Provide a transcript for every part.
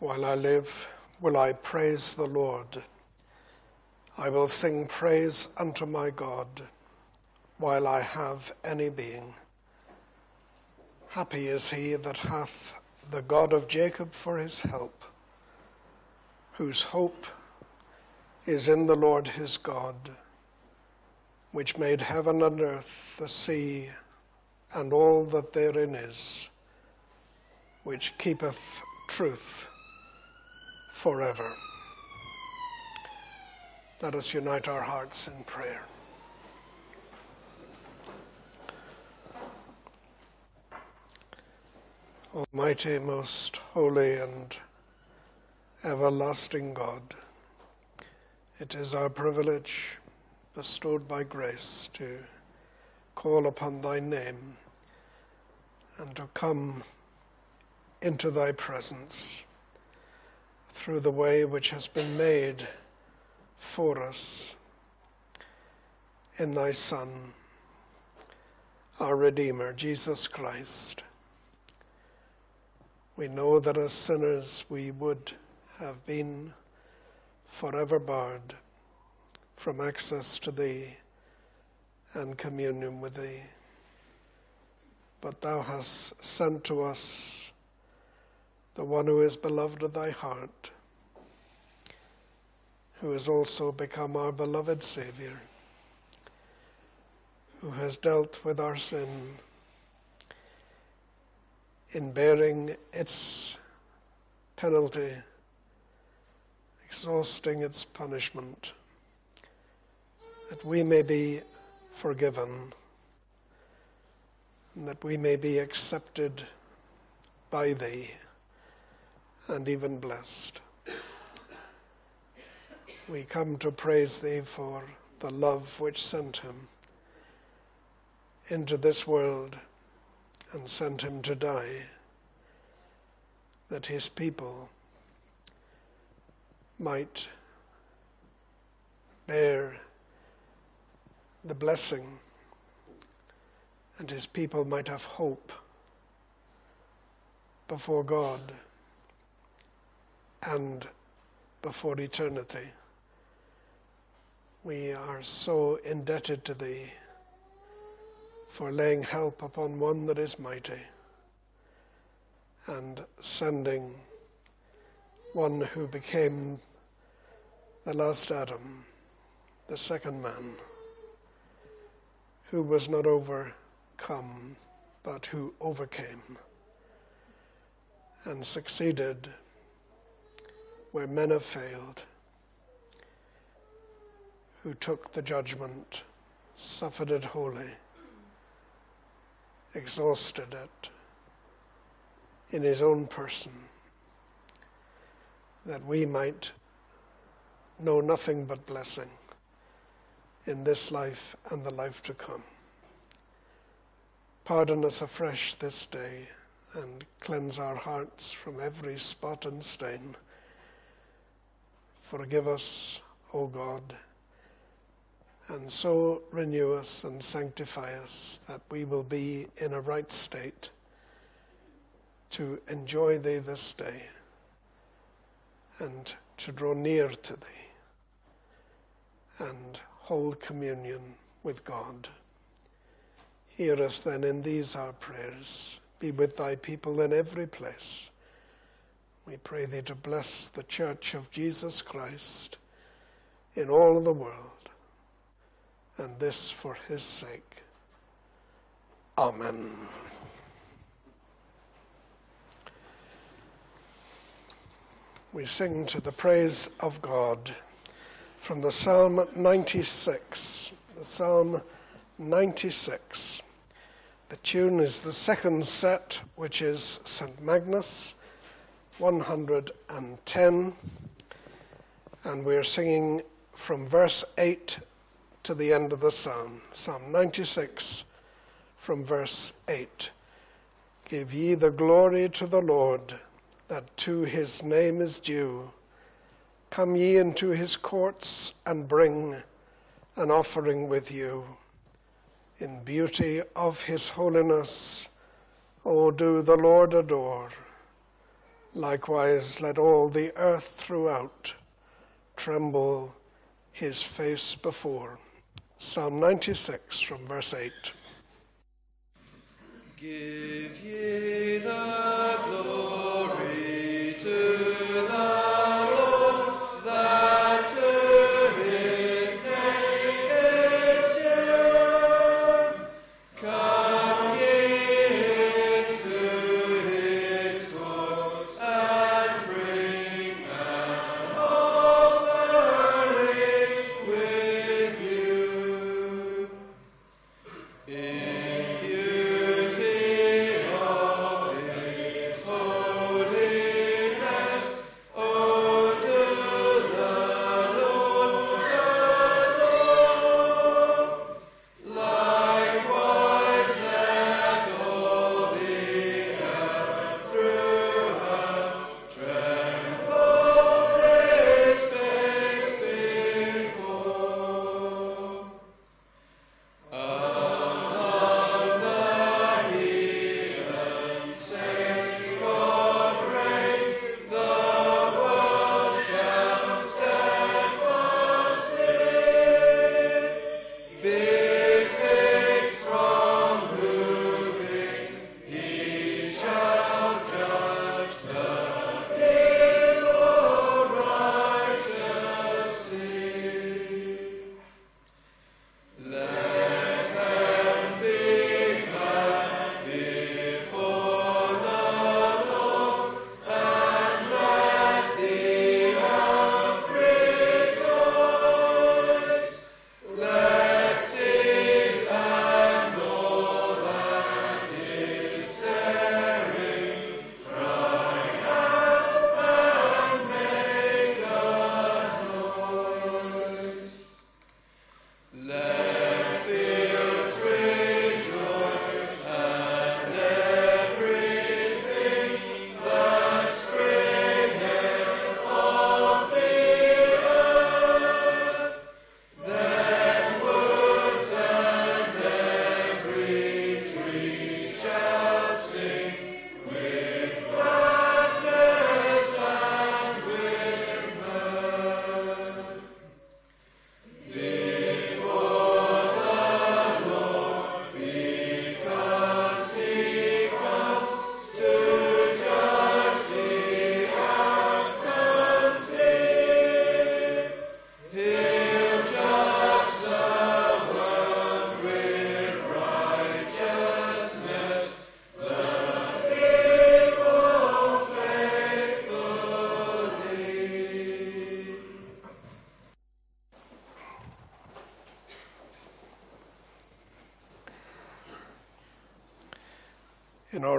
While I live, will I praise the Lord. I will sing praise unto my God while I have any being. Happy is he that hath the God of Jacob for his help, whose hope is in the Lord his God, which made heaven and earth, the sea, and all that therein is, which keepeth truth forever. Let us unite our hearts in prayer. Almighty, most holy, and everlasting God, it is our privilege, bestowed by grace, to call upon thy name and to come into thy presence through the way which has been made for us in thy Son, our Redeemer, Jesus Christ. We know that as sinners we would have been forever barred from access to thee and communion with thee. But thou hast sent to us the one who is beloved of thy heart, who has also become our beloved Saviour, who has dealt with our sin in bearing its penalty, exhausting its punishment, that we may be forgiven and that we may be accepted by thee and even blessed. We come to praise thee for the love which sent him into this world and sent him to die, that his people might bear the blessing and his people might have hope before God and before eternity. We are so indebted to Thee for laying help upon one that is mighty and sending one who became the last Adam, the second man, who was not overcome, but who overcame and succeeded where men have failed, who took the judgment, suffered it wholly, exhausted it in his own person, that we might know nothing but blessing in this life and the life to come. Pardon us afresh this day and cleanse our hearts from every spot and stain Forgive us, O God, and so renew us and sanctify us that we will be in a right state to enjoy Thee this day and to draw near to Thee and hold communion with God. Hear us then in these our prayers. Be with Thy people in every place we pray thee to bless the church of Jesus Christ in all the world, and this for his sake. Amen. We sing to the praise of God from the Psalm 96. The Psalm 96. The tune is the second set, which is St. Magnus. 110, and we're singing from verse 8 to the end of the psalm. Psalm 96, from verse 8. Give ye the glory to the Lord, that to his name is due. Come ye into his courts and bring an offering with you. In beauty of his holiness, O do the Lord adore. Likewise, let all the earth throughout tremble his face before. Psalm 96 from verse 8. Give ye the glory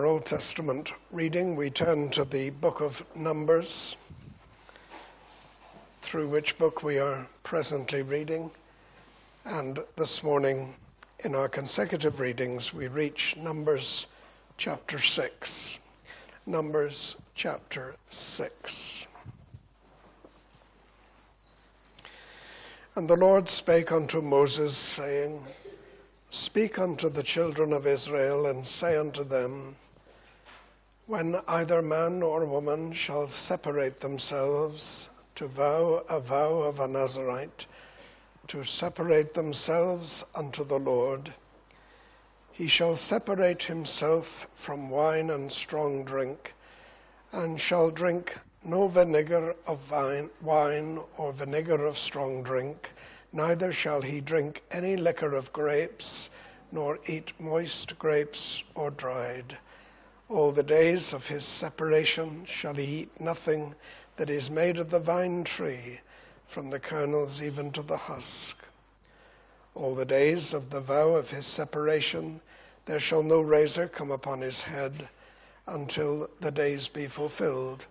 our Old Testament reading, we turn to the book of Numbers, through which book we are presently reading. And this morning, in our consecutive readings, we reach Numbers chapter 6. Numbers chapter 6. And the Lord spake unto Moses, saying, Speak unto the children of Israel, and say unto them, When either man or woman shall separate themselves to vow a vow of a Nazarite, to separate themselves unto the Lord, he shall separate himself from wine and strong drink, and shall drink no vinegar of vine, wine or vinegar of strong drink, neither shall he drink any liquor of grapes, nor eat moist grapes or dried. All the days of his separation shall he eat nothing that is made of the vine tree, from the kernels even to the husk. All the days of the vow of his separation, there shall no razor come upon his head until the days be fulfilled,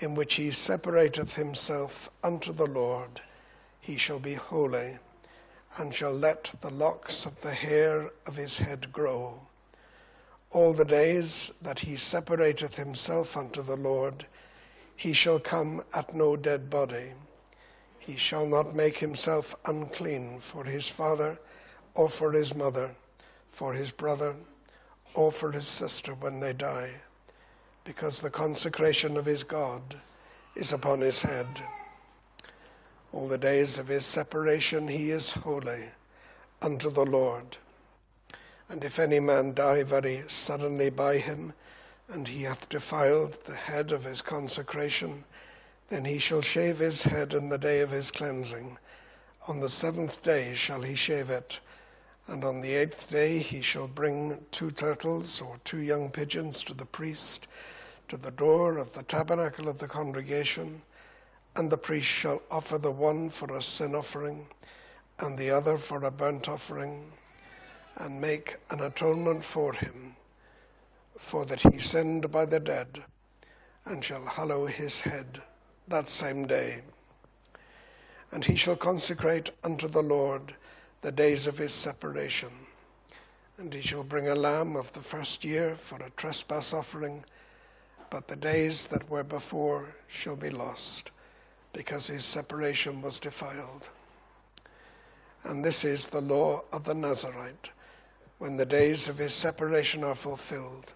in which he separateth himself unto the Lord. He shall be holy, and shall let the locks of the hair of his head grow. All the days that he separateth himself unto the Lord, he shall come at no dead body. He shall not make himself unclean for his father or for his mother, for his brother or for his sister when they die, because the consecration of his God is upon his head. All the days of his separation he is holy unto the Lord. And if any man die very suddenly by him, and he hath defiled the head of his consecration, then he shall shave his head in the day of his cleansing. On the seventh day shall he shave it, and on the eighth day he shall bring two turtles or two young pigeons to the priest to the door of the tabernacle of the congregation, and the priest shall offer the one for a sin offering and the other for a burnt offering, and make an atonement for him, for that he sinned by the dead, and shall hallow his head that same day. And he shall consecrate unto the Lord the days of his separation. And he shall bring a lamb of the first year for a trespass offering, but the days that were before shall be lost, because his separation was defiled. And this is the law of the Nazarite, when the days of his separation are fulfilled.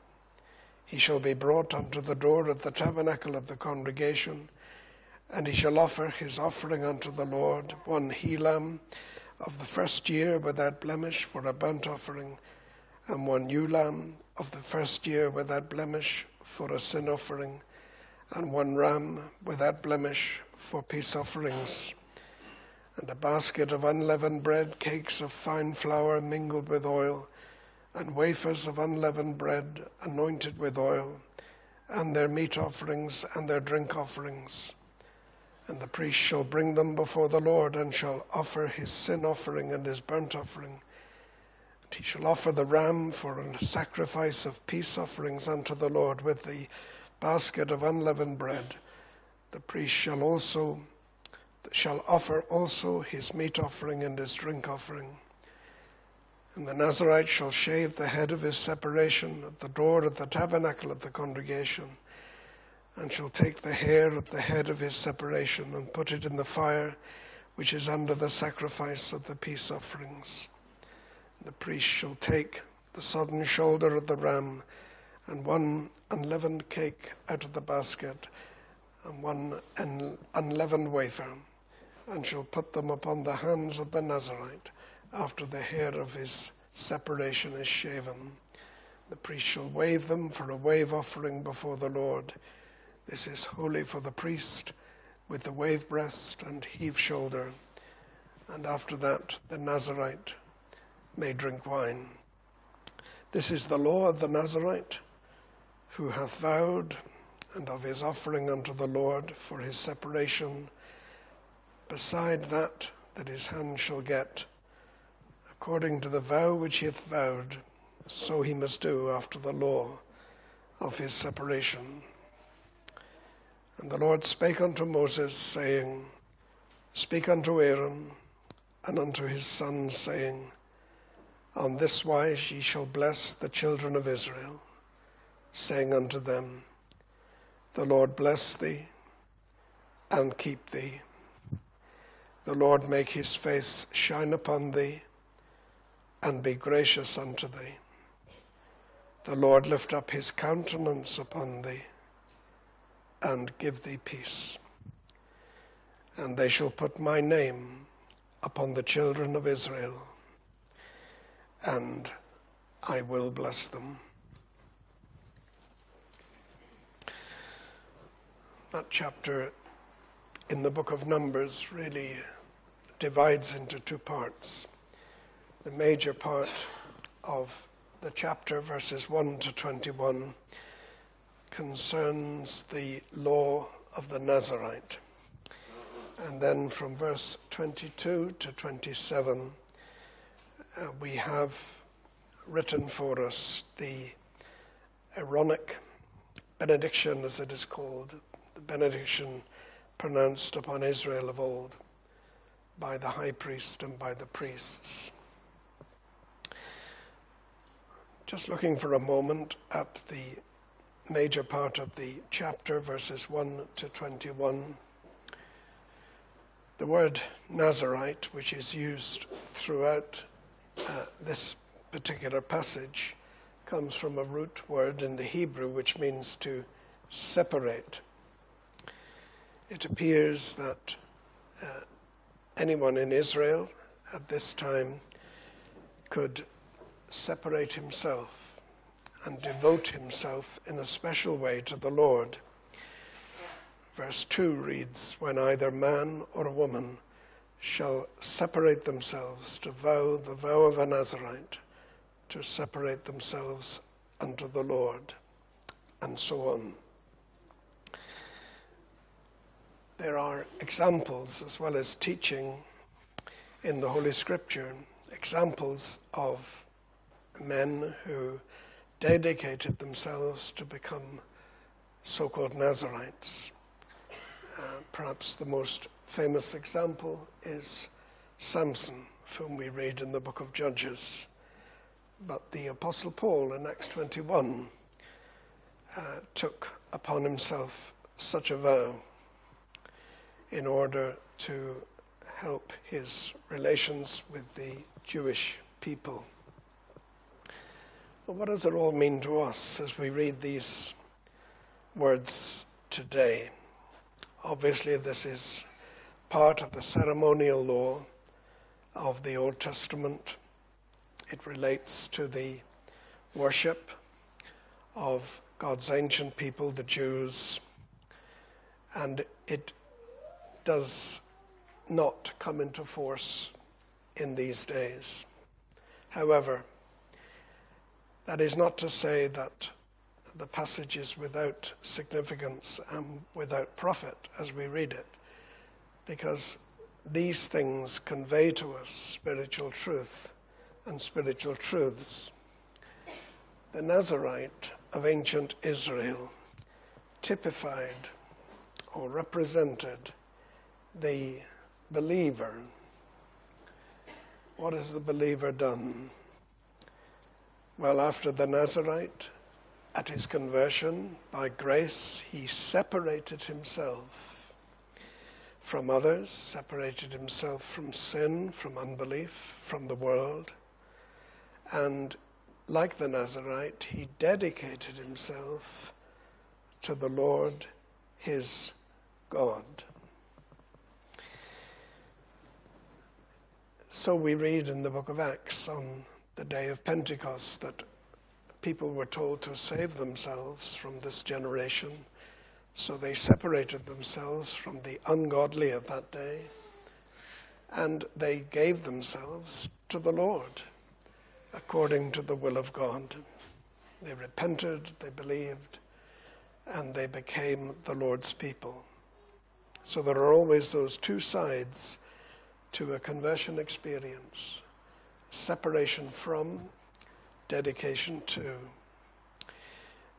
He shall be brought unto the door of the tabernacle of the congregation, and he shall offer his offering unto the Lord, one he lamb of the first year without blemish for a burnt offering, and one ewe lamb of the first year without blemish for a sin offering, and one ram without blemish for peace offerings, and a basket of unleavened bread, cakes of fine flour mingled with oil, and wafers of unleavened bread anointed with oil, and their meat offerings and their drink offerings. And the priest shall bring them before the Lord, and shall offer his sin offering and his burnt offering. And he shall offer the ram for a sacrifice of peace offerings unto the Lord with the basket of unleavened bread. The priest shall also shall offer also his meat offering and his drink offering. And the Nazarite shall shave the head of his separation at the door of the tabernacle of the congregation and shall take the hair of the head of his separation and put it in the fire which is under the sacrifice of the peace offerings. The priest shall take the sodden shoulder of the ram and one unleavened cake out of the basket and one unleavened wafer, and shall put them upon the hands of the Nazarite after the hair of his separation is shaven. The priest shall wave them for a wave offering before the Lord this is holy for the priest with the wave breast and heave shoulder. And after that, the Nazarite may drink wine. This is the law of the Nazarite who hath vowed and of his offering unto the Lord for his separation, beside that that his hand shall get, according to the vow which he hath vowed, so he must do after the law of his separation. And the Lord spake unto Moses, saying, Speak unto Aaron and unto his sons, saying, On this wise ye shall bless the children of Israel, saying unto them, The Lord bless thee and keep thee. The Lord make his face shine upon thee and be gracious unto thee. The Lord lift up his countenance upon thee and give thee peace. And they shall put my name upon the children of Israel, and I will bless them. That chapter in the book of Numbers really divides into two parts. The major part of the chapter, verses 1 to 21, concerns the law of the Nazarite. And then from verse 22 to 27, uh, we have written for us the Aaronic benediction, as it is called, the benediction pronounced upon Israel of old by the high priest and by the priests. Just looking for a moment at the major part of the chapter, verses 1 to 21. The word Nazarite, which is used throughout uh, this particular passage, comes from a root word in the Hebrew which means to separate. It appears that uh, anyone in Israel at this time could separate himself and devote himself in a special way to the Lord. Verse 2 reads When either man or woman shall separate themselves to vow the vow of a Nazarite, to separate themselves unto the Lord, and so on. There are examples as well as teaching in the Holy Scripture, examples of men who dedicated themselves to become so called Nazarites. Uh, perhaps the most famous example is Samson, of whom we read in the book of Judges. But the Apostle Paul in Acts 21 uh, took upon himself such a vow in order to help his relations with the Jewish people. But what does it all mean to us as we read these words today? Obviously, this is part of the ceremonial law of the Old Testament. It relates to the worship of God's ancient people, the Jews, and it does not come into force in these days. However, that is not to say that the passage is without significance and without profit as we read it, because these things convey to us spiritual truth and spiritual truths. The Nazarite of ancient Israel typified or represented the believer. What has the believer done? Well, after the Nazarite, at his conversion, by grace, he separated himself from others, separated himself from sin, from unbelief, from the world. And like the Nazarite, he dedicated himself to the Lord his God. So we read in the book of Acts on the day of Pentecost that people were told to save themselves from this generation. So they separated themselves from the ungodly of that day and they gave themselves to the Lord according to the will of God. They repented, they believed, and they became the Lord's people. So there are always those two sides to a conversion experience separation from, dedication to.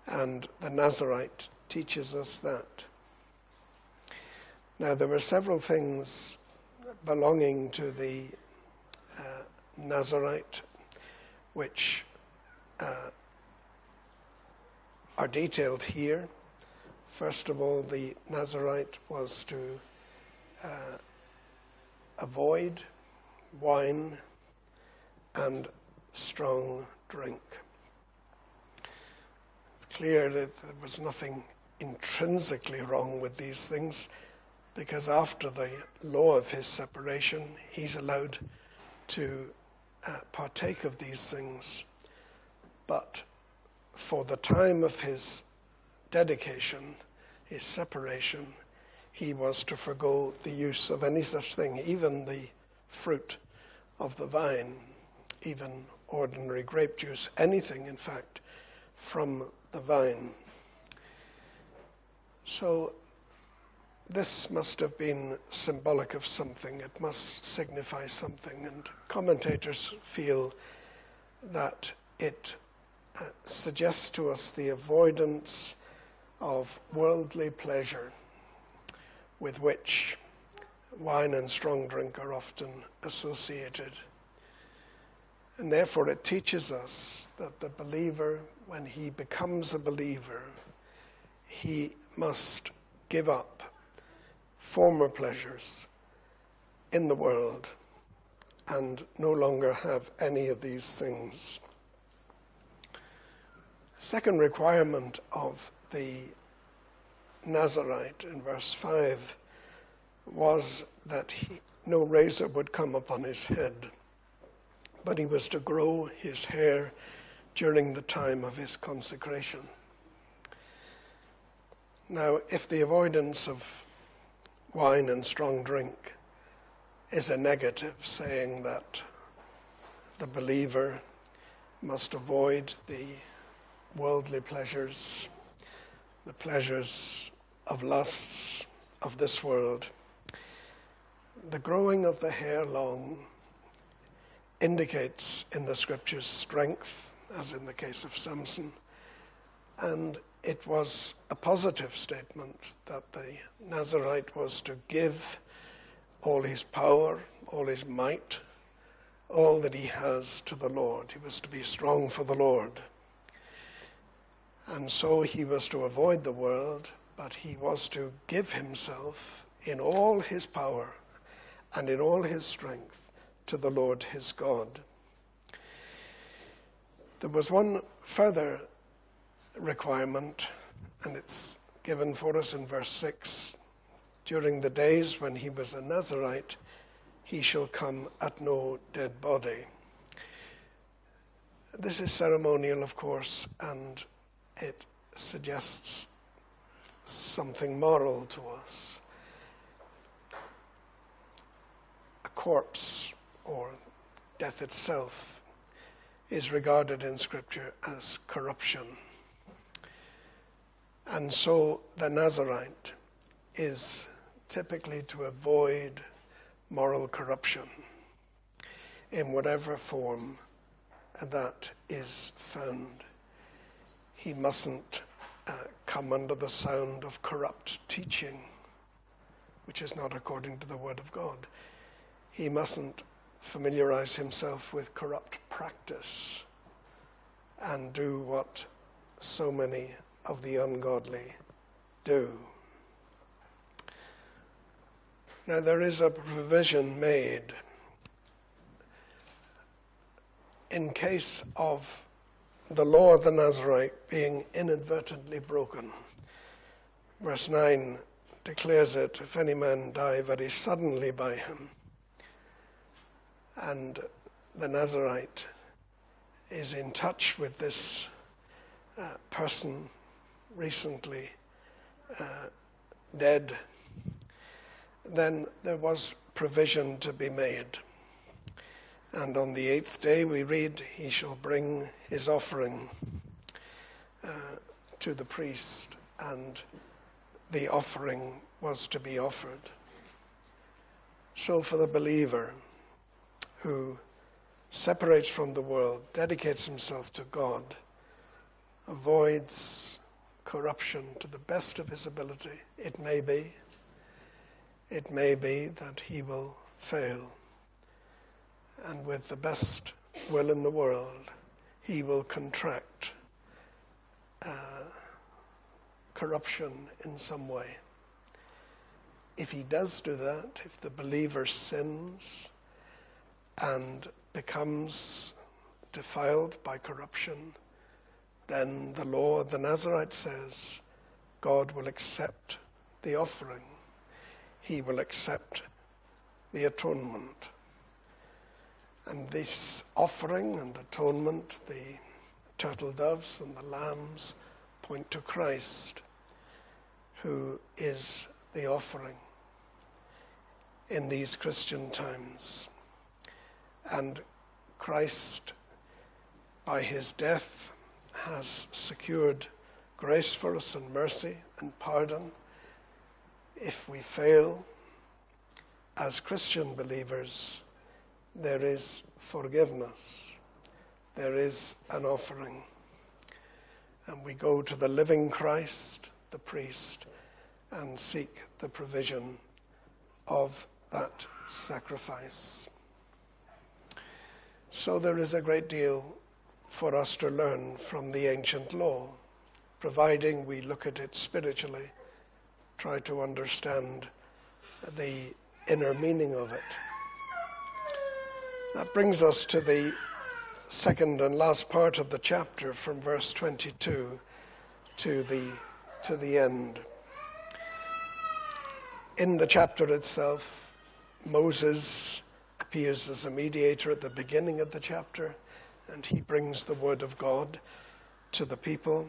And the Nazarite teaches us that. Now, there were several things belonging to the uh, Nazarite which uh, are detailed here. First of all, the Nazarite was to uh, avoid wine and strong drink. It's clear that there was nothing intrinsically wrong with these things because after the law of his separation, he's allowed to uh, partake of these things. But for the time of his dedication, his separation, he was to forego the use of any such thing, even the fruit of the vine even ordinary grape juice, anything, in fact, from the vine. So, this must have been symbolic of something. It must signify something. And commentators feel that it uh, suggests to us the avoidance of worldly pleasure with which wine and strong drink are often associated. And therefore, it teaches us that the believer, when he becomes a believer, he must give up former pleasures in the world and no longer have any of these things. Second requirement of the Nazarite in verse 5 was that he, no razor would come upon his head, but he was to grow his hair during the time of his consecration. Now, if the avoidance of wine and strong drink is a negative, saying that the believer must avoid the worldly pleasures, the pleasures of lusts of this world. The growing of the hair long indicates in the scriptures strength, as in the case of Samson, and it was a positive statement that the Nazarite was to give all his power, all his might, all that he has to the Lord. He was to be strong for the Lord. And so he was to avoid the world, but he was to give himself in all his power and in all his strength to the Lord his God. There was one further requirement, and it's given for us in verse 6. During the days when he was a Nazarite, he shall come at no dead body. This is ceremonial, of course, and it suggests something moral to us. A corpse, or death itself, is regarded in Scripture as corruption. And so the Nazarite is typically to avoid moral corruption in whatever form that is found. He mustn't uh, come under the sound of corrupt teaching, which is not according to the Word of God. He mustn't familiarize himself with corrupt practice and do what so many of the ungodly do. Now, there is a provision made in case of the law of the Nazarite being inadvertently broken. Verse 9 declares it if any man die very suddenly by him, and the Nazarite is in touch with this uh, person recently uh, dead, then there was provision to be made. And on the eighth day we read, He shall bring his offering uh, to the priest, and the offering was to be offered. So for the believer who separates from the world, dedicates himself to God, avoids corruption to the best of his ability. It may be, it may be that he will fail. And with the best will in the world, he will contract uh, corruption in some way. If he does do that, if the believer sins and becomes defiled by corruption, then the law of the Nazarite says God will accept the offering, He will accept the atonement. And this offering and atonement, the turtle doves and the lambs, point to Christ, who is the offering in these Christian times. And Christ, by his death, has secured grace for us and mercy and pardon. If we fail as Christian believers, there is forgiveness, there is an offering. And we go to the living Christ, the priest, and seek the provision of that sacrifice. So there is a great deal for us to learn from the ancient law, providing we look at it spiritually, try to understand the inner meaning of it. That brings us to the second and last part of the chapter from verse 22 to the, to the end. in the chapter itself, Moses appears as a mediator at the beginning of the chapter, and he brings the word of God to the people.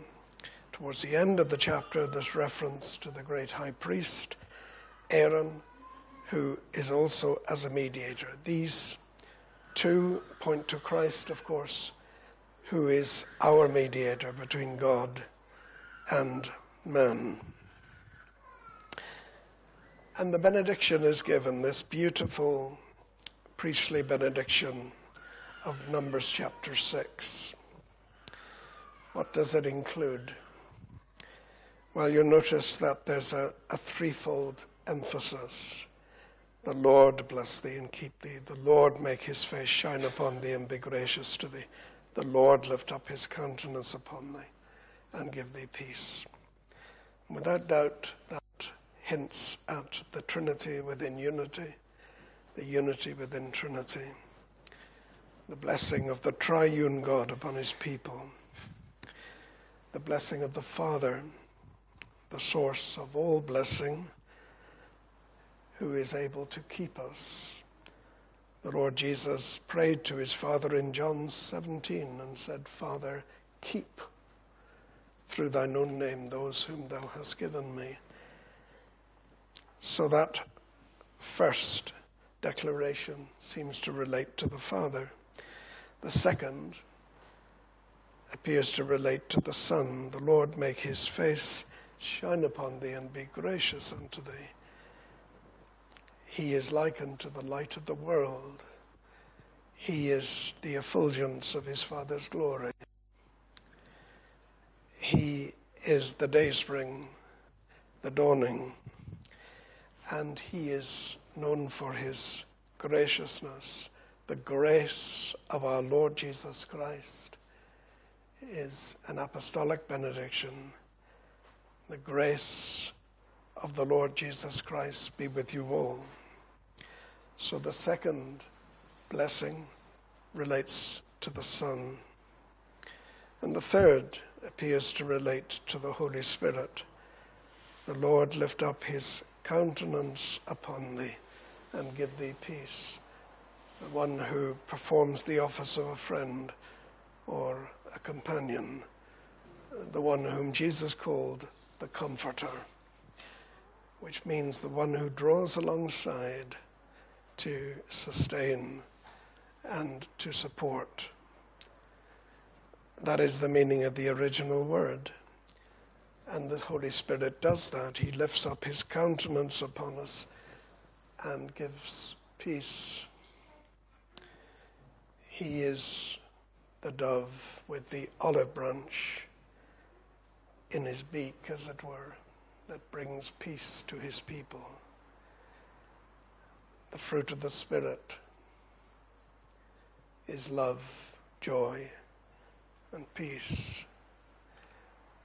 Towards the end of the chapter, there's reference to the great high priest, Aaron, who is also as a mediator. These two point to Christ, of course, who is our mediator between God and man. And the benediction is given, this beautiful priestly benediction of Numbers chapter 6. What does it include? Well, you notice that there's a, a threefold emphasis. The Lord bless thee and keep thee. The Lord make his face shine upon thee and be gracious to thee. The Lord lift up his countenance upon thee and give thee peace. Without doubt, that hints at the Trinity within unity, the unity within Trinity, the blessing of the triune God upon his people, the blessing of the Father the source of all blessing, who is able to keep us. The Lord Jesus prayed to his Father in John 17 and said, Father, keep through thine own name those whom thou hast given me. So that first declaration seems to relate to the Father. The second appears to relate to the Son. The Lord make his face shine upon thee and be gracious unto thee. He is likened to the light of the world. He is the effulgence of his Father's glory. He is the dayspring, the dawning, and he is known for his graciousness. The grace of our Lord Jesus Christ is an apostolic benediction the grace of the Lord Jesus Christ be with you all. So the second blessing relates to the Son. And the third appears to relate to the Holy Spirit. The Lord lift up his countenance upon thee and give thee peace. The one who performs the office of a friend or a companion, the one whom Jesus called the Comforter, which means the one who draws alongside to sustain and to support. That is the meaning of the original word. And the Holy Spirit does that. He lifts up his countenance upon us and gives peace. He is the dove with the olive branch in his beak, as it were, that brings peace to his people. The fruit of the Spirit is love, joy, and peace.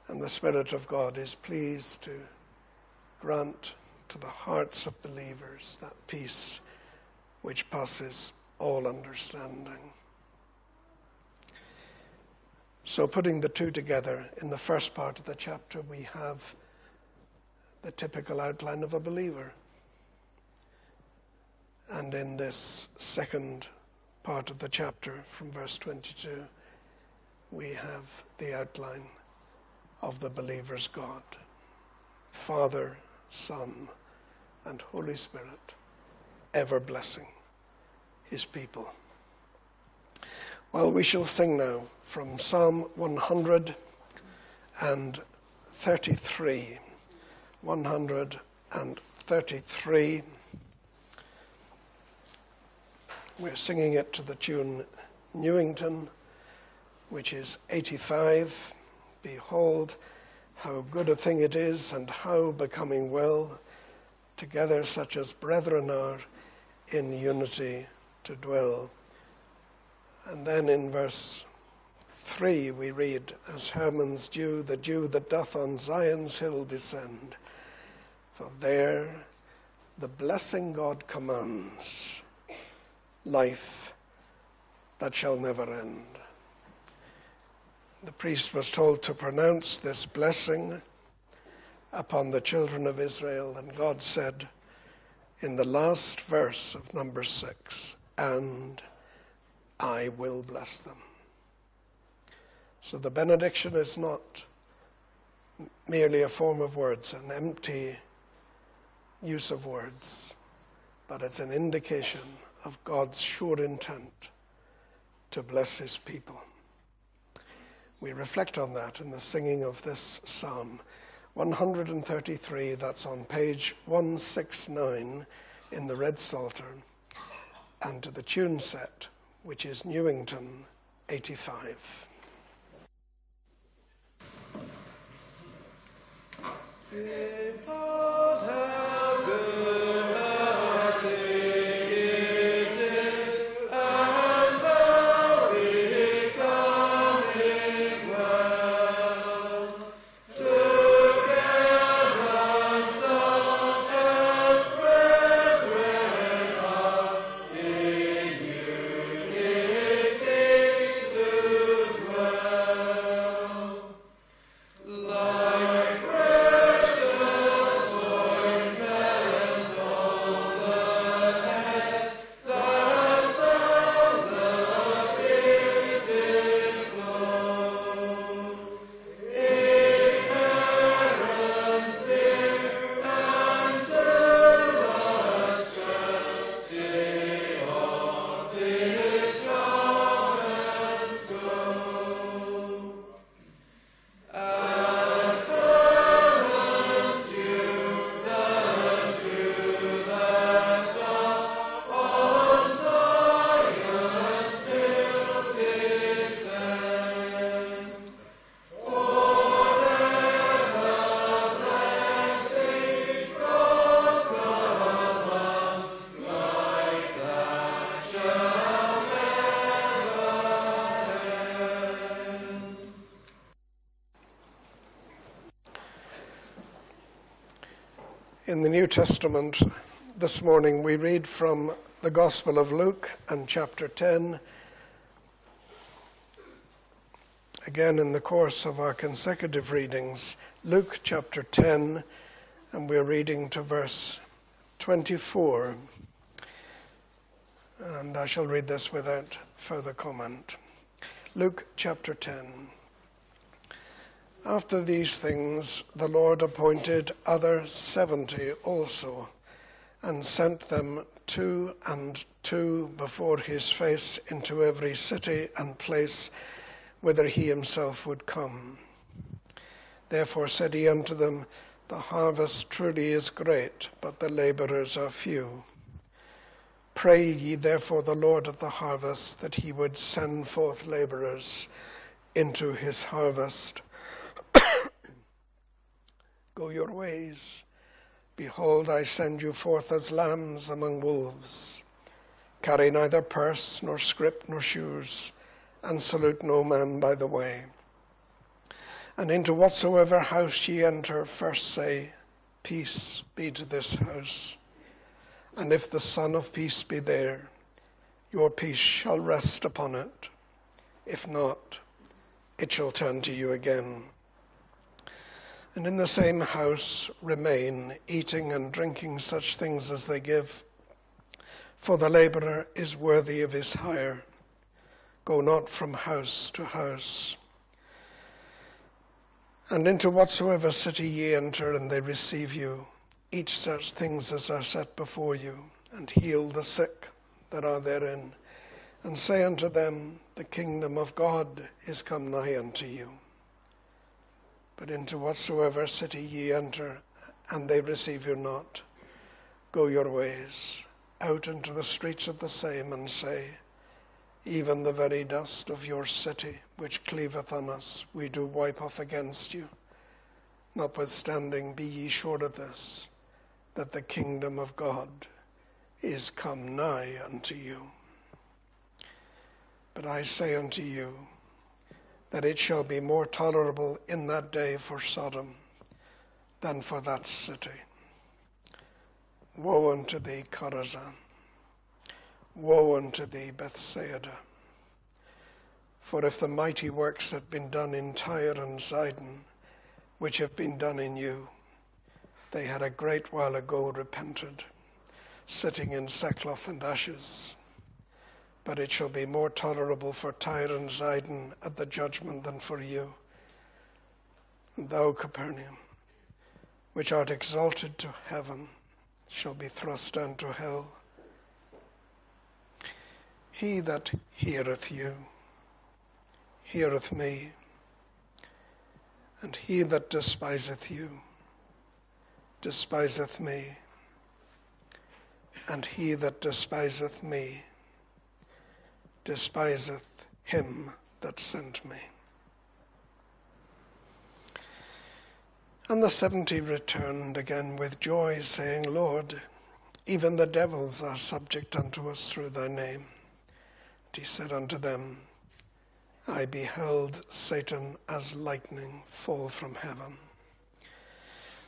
And the Spirit of God is pleased to grant to the hearts of believers that peace which passes all understanding. So, putting the two together, in the first part of the chapter, we have the typical outline of a believer. And in this second part of the chapter, from verse 22, we have the outline of the believer's God Father, Son, and Holy Spirit, ever blessing his people. Well, we shall sing now from Psalm 133. 133. We're singing it to the tune Newington, which is 85. Behold, how good a thing it is, and how becoming well, together such as brethren are, in unity to dwell. And then in verse 3 we read, As Hermon's dew, the dew that doth on Zion's hill descend. For there the blessing God commands, life that shall never end. The priest was told to pronounce this blessing upon the children of Israel, and God said, in the last verse of number six, and I will bless them. So the benediction is not merely a form of words, an empty use of words, but it's an indication of God's sure intent to bless his people. We reflect on that in the singing of this psalm. 133, that's on page 169 in the Red Psalter, and to the tune set, which is Newington 85. Behold Testament this morning, we read from the Gospel of Luke and chapter 10. Again, in the course of our consecutive readings, Luke chapter 10, and we're reading to verse 24. And I shall read this without further comment. Luke chapter 10. After these things, the Lord appointed other seventy also, and sent them two and two before his face into every city and place whither he himself would come. Therefore said he unto them, The harvest truly is great, but the laborers are few. Pray ye therefore the Lord of the harvest that he would send forth laborers into his harvest. Go your ways. Behold, I send you forth as lambs among wolves. Carry neither purse, nor scrip, nor shoes, and salute no man by the way. And into whatsoever house ye enter, first say, Peace be to this house. And if the Son of Peace be there, your peace shall rest upon it. If not, it shall turn to you again. And in the same house remain, eating and drinking such things as they give. For the laborer is worthy of his hire. Go not from house to house. And into whatsoever city ye enter, and they receive you, eat such things as are set before you, and heal the sick that are therein, and say unto them, The kingdom of God is come nigh unto you. But into whatsoever city ye enter, and they receive you not, go your ways, out into the streets of the same, and say, Even the very dust of your city, which cleaveth on us, we do wipe off against you. Notwithstanding, be ye sure of this, that the kingdom of God is come nigh unto you. But I say unto you, that it shall be more tolerable in that day for Sodom than for that city. Woe unto thee, Chorazin! Woe unto thee, Bethsaida! For if the mighty works had been done in Tyre and Sidon, which have been done in you, they had a great while ago repented, sitting in sackcloth and ashes. But it shall be more tolerable for Tyre and Zidon at the judgment than for you. Thou, Capernaum, which art exalted to heaven, shall be thrust down to hell. He that heareth you, heareth me, and he that despiseth you, despiseth me, and he that despiseth me, despiseth him that sent me. And the seventy returned again with joy, saying, Lord, even the devils are subject unto us through thy name. And he said unto them, I beheld Satan as lightning fall from heaven.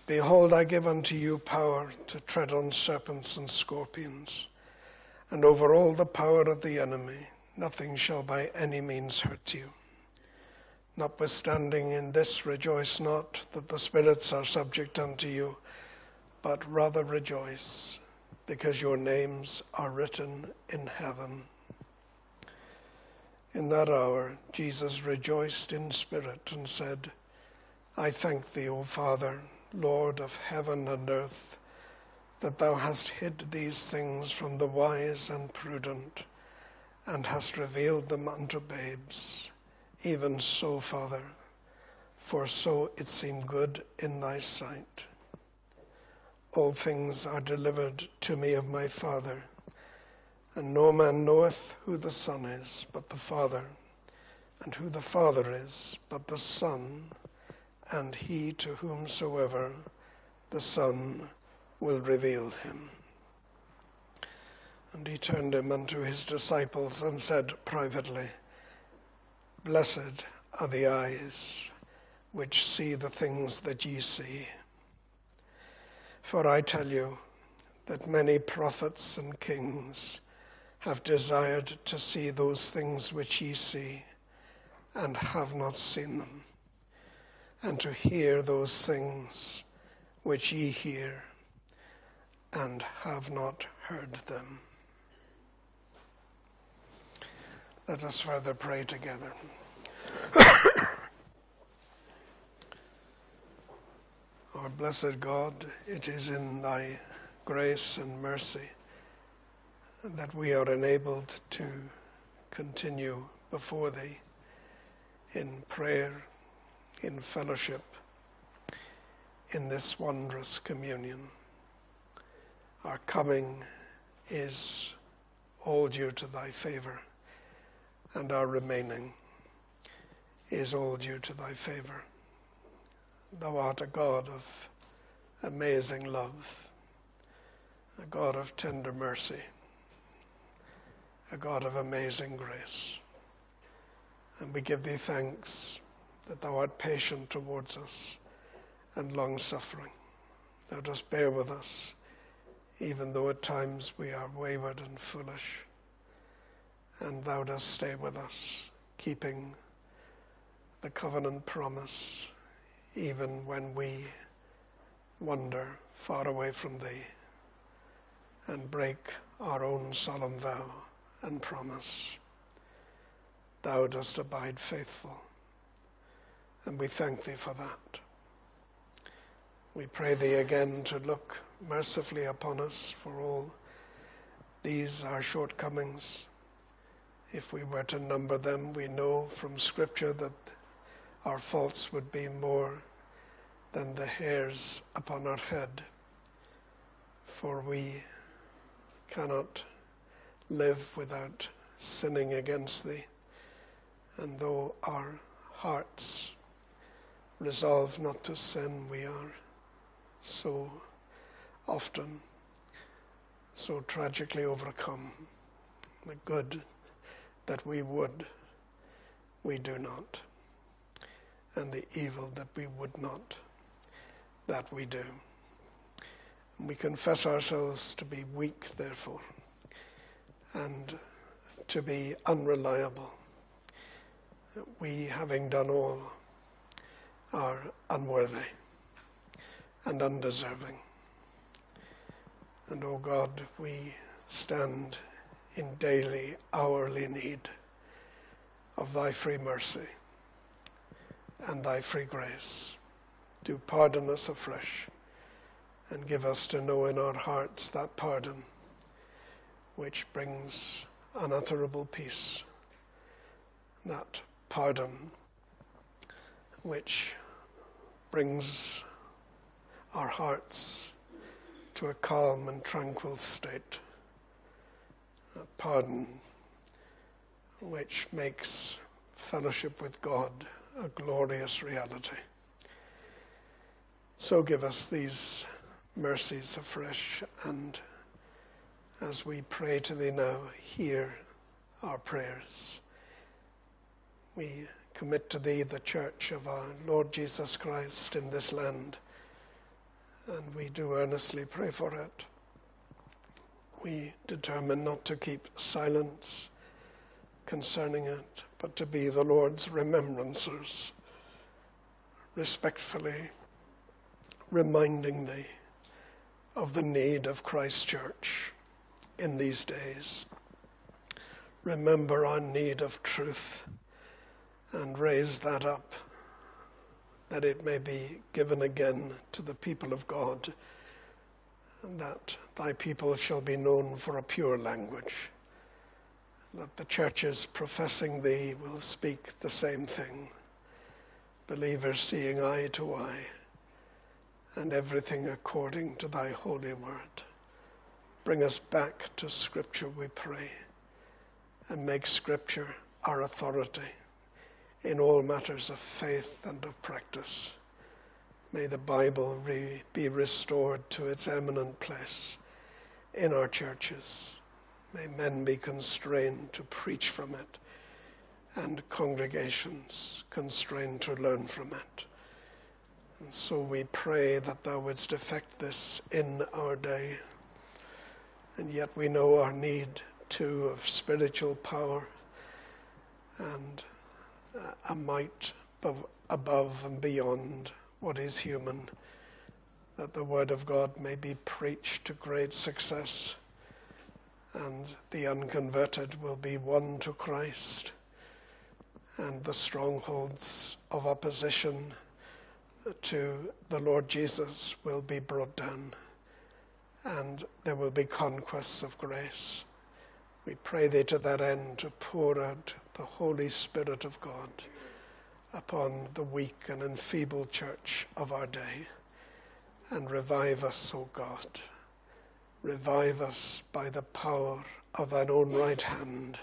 Behold, I give unto you power to tread on serpents and scorpions, and over all the power of the enemy. Nothing shall by any means hurt you. Notwithstanding, in this rejoice not that the spirits are subject unto you, but rather rejoice, because your names are written in heaven. In that hour, Jesus rejoiced in spirit and said, I thank thee, O Father, Lord of heaven and earth, that thou hast hid these things from the wise and prudent, and hast revealed them unto babes. Even so, Father, for so it seemed good in thy sight. All things are delivered to me of my Father, and no man knoweth who the Son is but the Father, and who the Father is but the Son, and he to whomsoever the Son will reveal him. And he turned him unto his disciples and said privately, Blessed are the eyes which see the things that ye see. For I tell you that many prophets and kings have desired to see those things which ye see, and have not seen them, and to hear those things which ye hear, and have not heard them. Let us further pray together. Our blessed God, it is in thy grace and mercy that we are enabled to continue before thee in prayer, in fellowship, in this wondrous communion. Our coming is all due to thy favor and our remaining is all due to thy favor. Thou art a God of amazing love, a God of tender mercy, a God of amazing grace. And we give thee thanks that thou art patient towards us and long suffering. Thou dost bear with us, even though at times we are wayward and foolish and thou dost stay with us, keeping the covenant promise, even when we wander far away from thee and break our own solemn vow and promise. Thou dost abide faithful, and we thank thee for that. We pray thee again to look mercifully upon us for all these our shortcomings if we were to number them, we know from Scripture that our faults would be more than the hairs upon our head, for we cannot live without sinning against Thee. And though our hearts resolve not to sin, we are so often so tragically overcome. The good that we would, we do not. And the evil that we would not, that we do. And we confess ourselves to be weak, therefore, and to be unreliable. We, having done all, are unworthy and undeserving. And, O God, we stand in daily, hourly need of thy free mercy and thy free grace. Do pardon us afresh and give us to know in our hearts that pardon which brings unutterable peace, that pardon which brings our hearts to a calm and tranquil state, pardon which makes fellowship with God a glorious reality. So give us these mercies afresh, and as we pray to Thee now, hear our prayers. We commit to Thee the church of our Lord Jesus Christ in this land, and we do earnestly pray for it. We determine not to keep silence concerning it, but to be the Lord's remembrancers, respectfully reminding thee of the need of Christ's church in these days. Remember our need of truth and raise that up that it may be given again to the people of God, and that thy people shall be known for a pure language, that the churches professing thee will speak the same thing, believers seeing eye to eye, and everything according to thy holy word. Bring us back to Scripture, we pray, and make Scripture our authority in all matters of faith and of practice. May the Bible re- be restored to its eminent place in our churches. May men be constrained to preach from it and congregations constrained to learn from it. And so we pray that thou wouldst effect this in our day. And yet we know our need too of spiritual power and uh, a might above and beyond what is human, that the Word of God may be preached to great success and the unconverted will be won to Christ and the strongholds of opposition to the Lord Jesus will be brought down and there will be conquests of grace. We pray thee to that end to pour out the Holy Spirit of God upon the weak and enfeebled church of our day and revive us, O God. Revive us by the power of thine own right hand.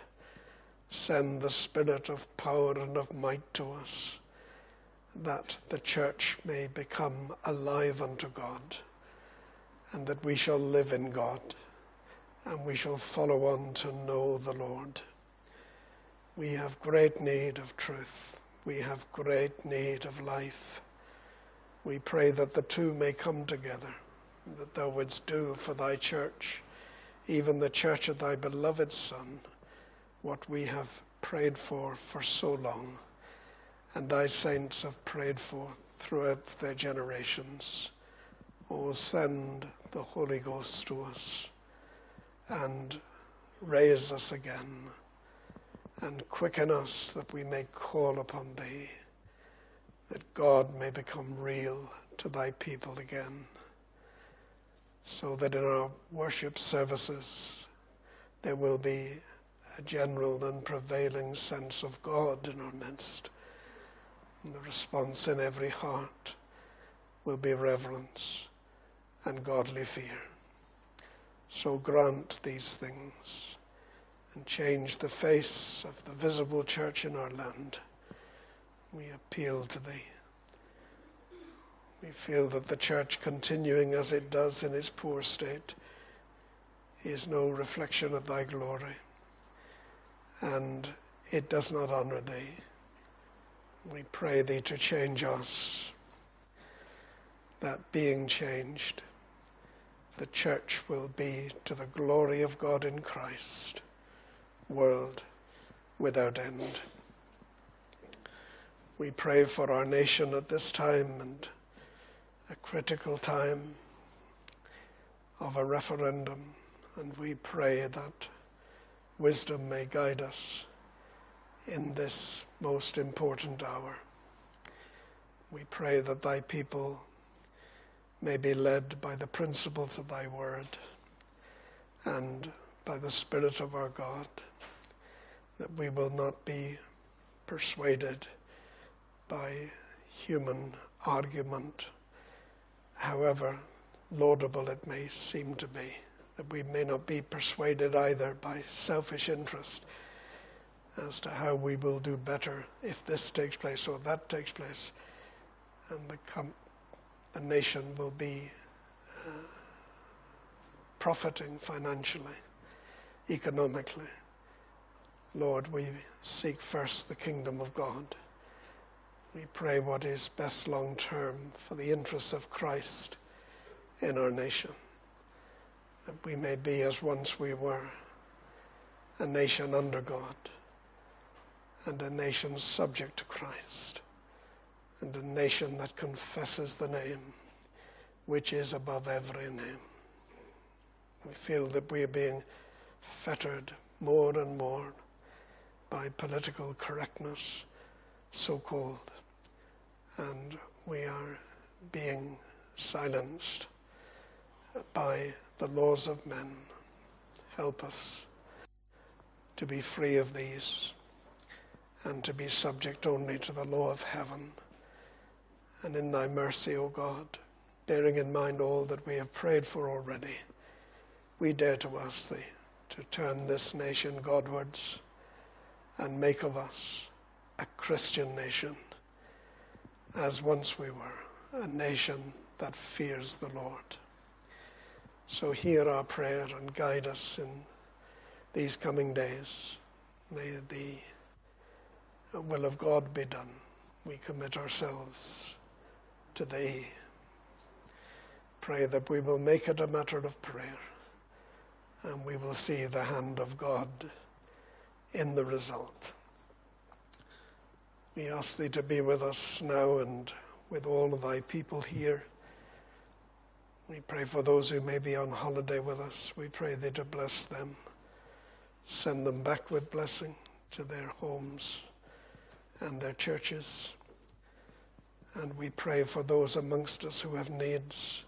Send the spirit of power and of might to us, that the church may become alive unto God, and that we shall live in God, and we shall follow on to know the Lord. We have great need of truth. We have great need of life. We pray that the two may come together, that thou wouldst do for thy church, even the church of thy beloved Son, what we have prayed for for so long, and thy saints have prayed for throughout their generations. Oh, send the Holy Ghost to us and raise us again and quicken us that we may call upon thee, that God may become real to thy people again, so that in our worship services there will be a general and prevailing sense of God in our midst. And the response in every heart will be reverence and godly fear. So grant these things and change the face of the visible church in our land. We appeal to thee. We feel that the church continuing as it does in its poor state is no reflection of thy glory, and it does not honor thee. We pray thee to change us, that being changed, the church will be to the glory of God in Christ world without end. We pray for our nation at this time and a critical time of a referendum, and we pray that wisdom may guide us in this most important hour. We pray that thy people may be led by the principles of thy word and by the Spirit of our God, that we will not be persuaded by human argument, however laudable it may seem to be, that we may not be persuaded either by selfish interest as to how we will do better if this takes place or that takes place, and the, com- the nation will be uh, profiting financially, economically. Lord, we seek first the kingdom of God. We pray what is best long term for the interests of Christ in our nation. That we may be as once we were, a nation under God, and a nation subject to Christ, and a nation that confesses the name which is above every name. We feel that we are being fettered more and more by political correctness, so called, and we are being silenced by the laws of men. Help us to be free of these and to be subject only to the law of heaven. And in thy mercy, O God, bearing in mind all that we have prayed for already, we dare to ask thee to turn this nation Godwards and make of us a Christian nation, as once we were, a nation that fears the Lord. So hear our prayer and guide us in these coming days. May the will of God be done. We commit ourselves to Thee. Pray that we will make it a matter of prayer and we will see the hand of God in the result. We ask Thee to be with us now and with all of Thy people here. We pray for those who may be on holiday with us. We pray Thee to bless them, send them back with blessing to their homes and their churches. And we pray for those amongst us who have needs,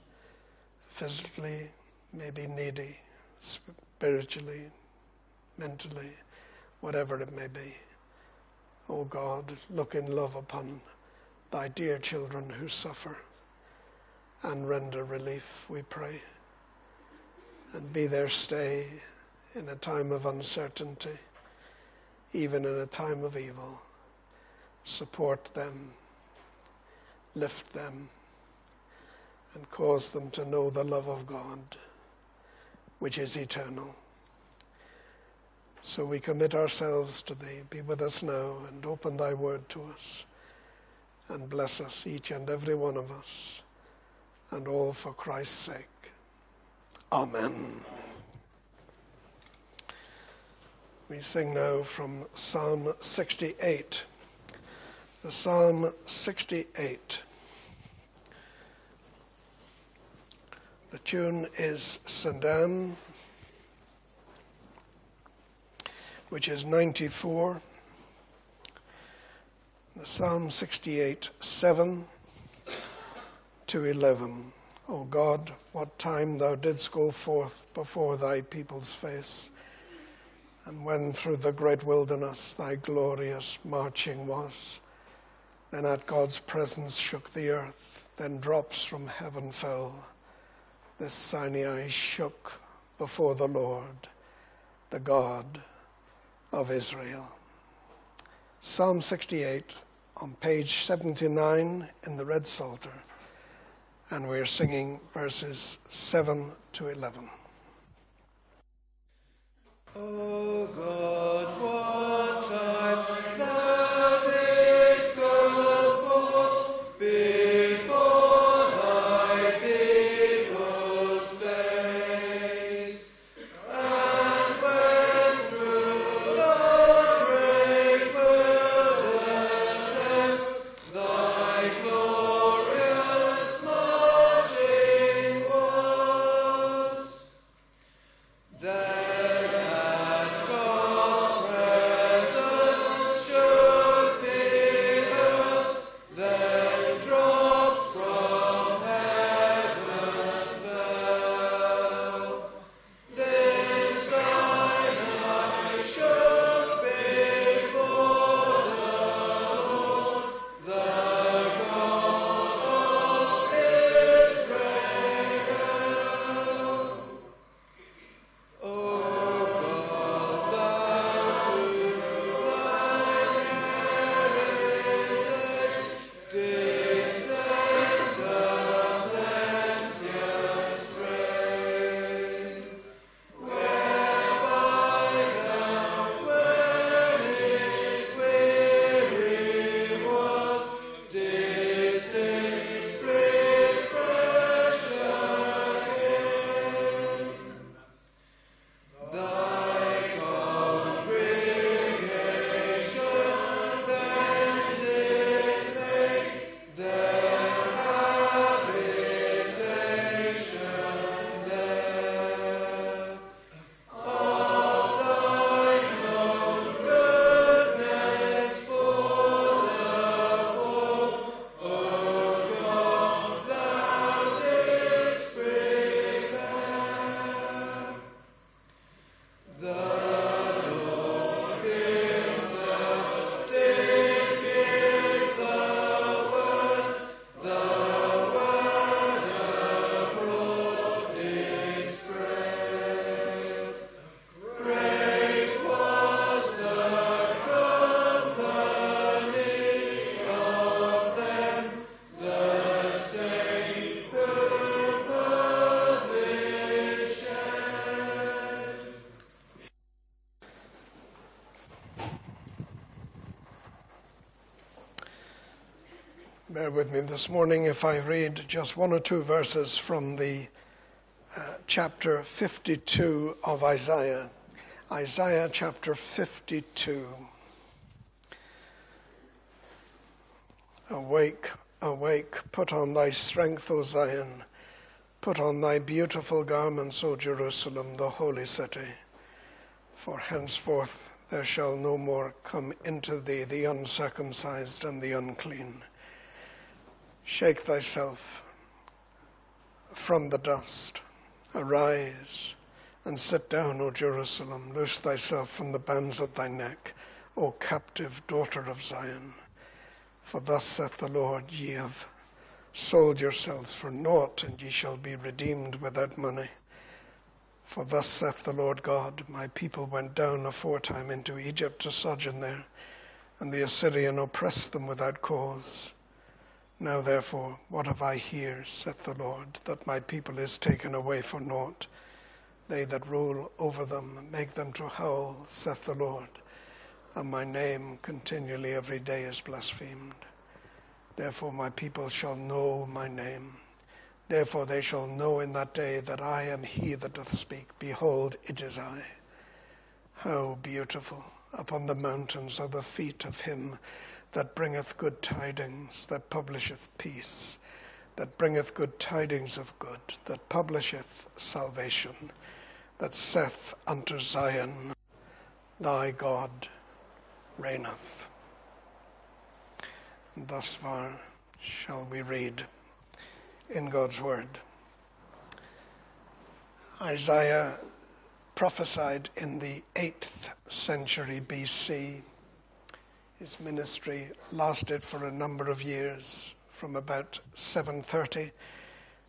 physically, maybe needy, spiritually, mentally, whatever it may be. O God, look in love upon thy dear children who suffer and render relief, we pray, and be their stay in a time of uncertainty, even in a time of evil. Support them, lift them, and cause them to know the love of God which is eternal. So we commit ourselves to Thee. Be with us now and open Thy word to us and bless us, each and every one of us, and all for Christ's sake. Amen. We sing now from Psalm 68. The Psalm 68. The tune is Sandan, which is 94. The Psalm 68, 7 to 11. O God, what time thou didst go forth before thy people's face, and when through the great wilderness thy glorious marching was, then at God's presence shook the earth, then drops from heaven fell the Sinai shook before the Lord, the God of Israel. Psalm 68 on page 79 in the Red Psalter, and we're singing verses 7 to 11. Oh God, this morning if I read just one or two verses from the uh, chapter 52 of Isaiah. Isaiah chapter 52. Awake, awake, put on thy strength, O Zion. Put on thy beautiful garments, O Jerusalem, the holy city. For henceforth there shall no more come into thee the uncircumcised and the unclean. Shake thyself from the dust. Arise and sit down, O Jerusalem. Loose thyself from the bands of thy neck, O captive daughter of Zion. For thus saith the Lord, ye have sold yourselves for naught, and ye shall be redeemed without money. For thus saith the Lord God, My people went down aforetime into Egypt to sojourn there, and the Assyrian oppressed them without cause. Now therefore, what have I here, saith the Lord, that my people is taken away for naught? They that rule over them make them to howl, saith the Lord, and my name continually every day is blasphemed. Therefore my people shall know my name Therefore they shall know in that day that I am he that doth speak. Behold, it is I. How beautiful upon the mountains are the feet of him that bringeth good tidings, that publisheth peace, that bringeth good tidings of good, that publisheth salvation, that saith unto Zion, Thy God reigneth. And thus far shall we read in God's Word. Isaiah prophesied in the 8th century BC. His ministry lasted for a number of years, from about 730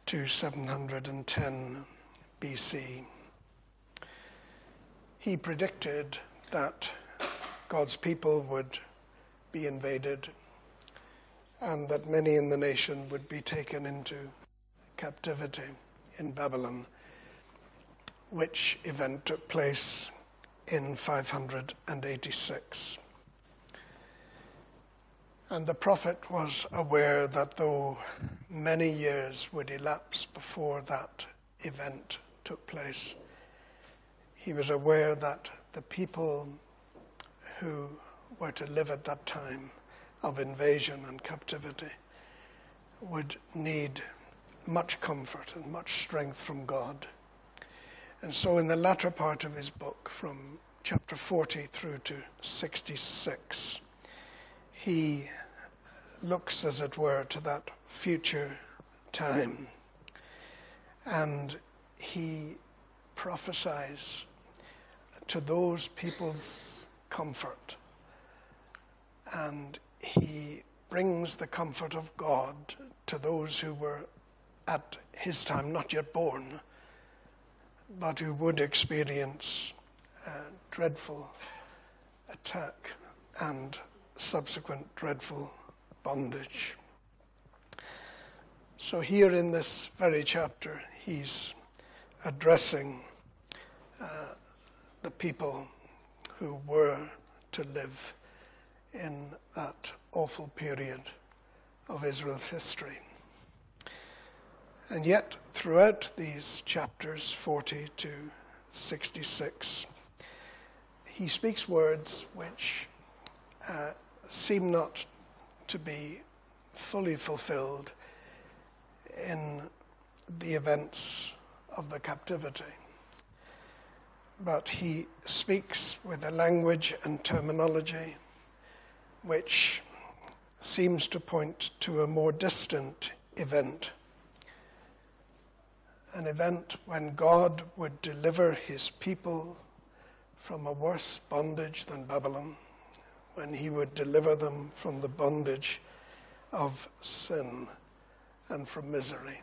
to 710 BC. He predicted that God's people would be invaded and that many in the nation would be taken into captivity in Babylon, which event took place in 586. And the prophet was aware that though many years would elapse before that event took place, he was aware that the people who were to live at that time of invasion and captivity would need much comfort and much strength from God. And so, in the latter part of his book, from chapter 40 through to 66, he looks, as it were, to that future time. And he prophesies to those people's comfort. And he brings the comfort of God to those who were at his time not yet born, but who would experience a dreadful attack and subsequent dreadful bondage. So, here in this very chapter, he's addressing uh, the people who were to live in that awful period of Israel's history. And yet, throughout these chapters 40 to 66, he speaks words which uh, seem not to be fully fulfilled in the events of the captivity. But he speaks with a language and terminology which seems to point to a more distant event. An event when God would deliver his people from a worse bondage than Babylon, when he would deliver them from the bondage of sin and from misery.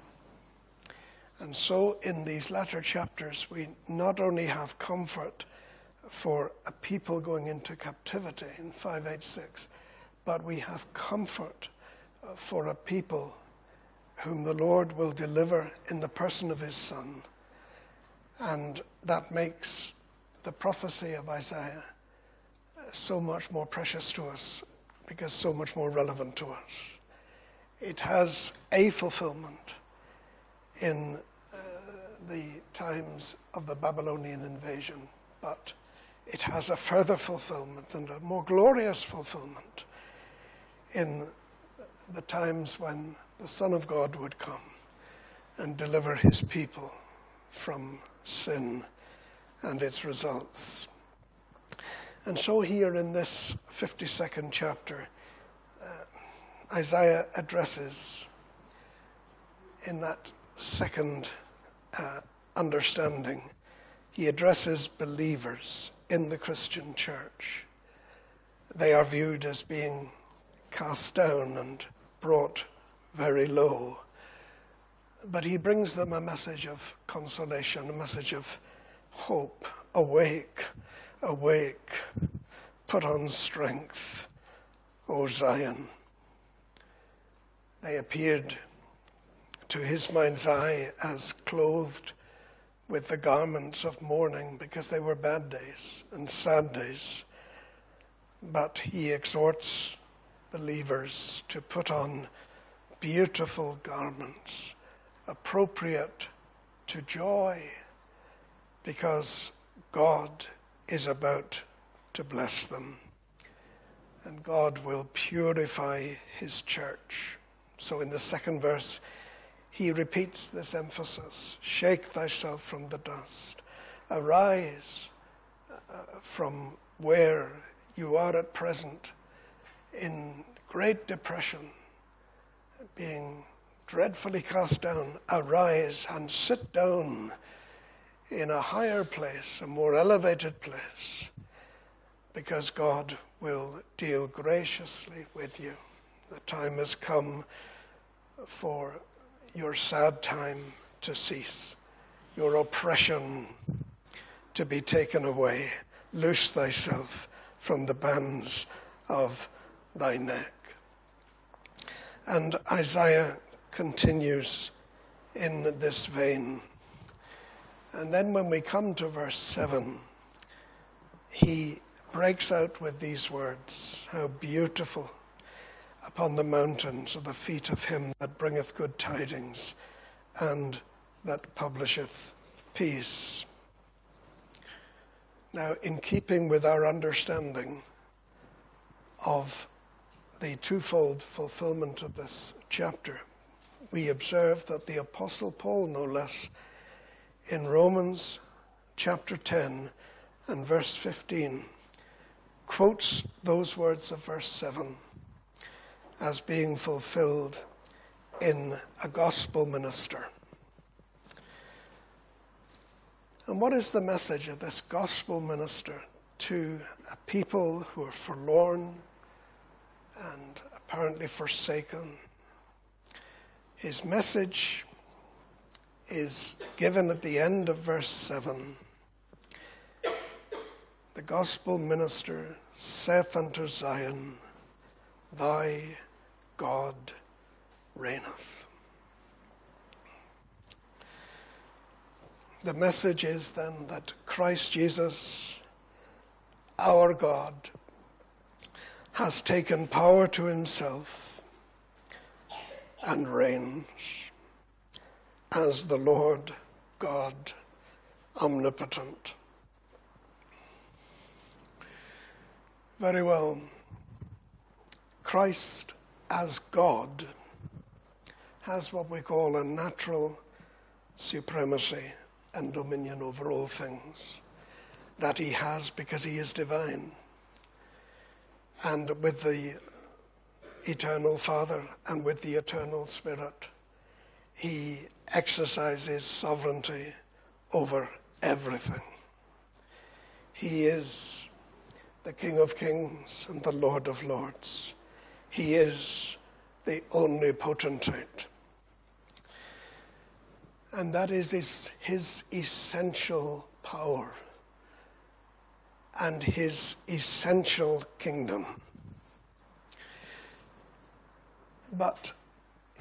And so, in these latter chapters, we not only have comfort for a people going into captivity in 586, but we have comfort for a people whom the Lord will deliver in the person of his Son. And that makes the prophecy of Isaiah so much more precious to us because so much more relevant to us. It has a fulfillment in uh, the times of the Babylonian invasion, but it has a further fulfillment and a more glorious fulfillment in the times when the Son of God would come and deliver his people from sin and its results. And so, here in this 52nd chapter, uh, Isaiah addresses in that second uh, understanding, he addresses believers in the Christian church. They are viewed as being cast down and brought very low. But he brings them a message of consolation, a message of hope. Awake, awake, put on strength, O Zion. They appeared to his mind's eye as clothed with the garments of mourning because they were bad days and sad days. But he exhorts believers to put on beautiful garments appropriate to joy because God is about to bless them. And God will purify his church. So in the second verse, he repeats this emphasis Shake thyself from the dust, arise uh, from where you are at present in great depression, being dreadfully cast down, arise and sit down in a higher place, a more elevated place, because God will deal graciously with you. The time has come for your sad time to cease, your oppression to be taken away. Loose thyself from the bands of thy neck. And Isaiah continues in this vein. And then when we come to verse 7, he breaks out with these words How beautiful upon the mountains are the feet of him that bringeth good tidings and that publisheth peace. Now, in keeping with our understanding of the twofold fulfillment of this chapter, we observe that the Apostle Paul, no less, in Romans chapter 10 and verse 15, quotes those words of verse 7 as being fulfilled in a gospel minister. And what is the message of this gospel minister to a people who are forlorn and apparently forsaken? His message is given at the end of verse 7. The gospel minister saith unto Zion, Thy God reigneth. The message is then that Christ Jesus, our God, has taken power to himself and reigns as the Lord God omnipotent. Very well. Christ as God has what we call a natural supremacy and dominion over all things. That he has because he is divine. And with the eternal Father and with the eternal Spirit, he exercises sovereignty over everything. He is the King of kings and the Lord of lords. He is the only Potentate. And that is his, his essential power and his essential kingdom. But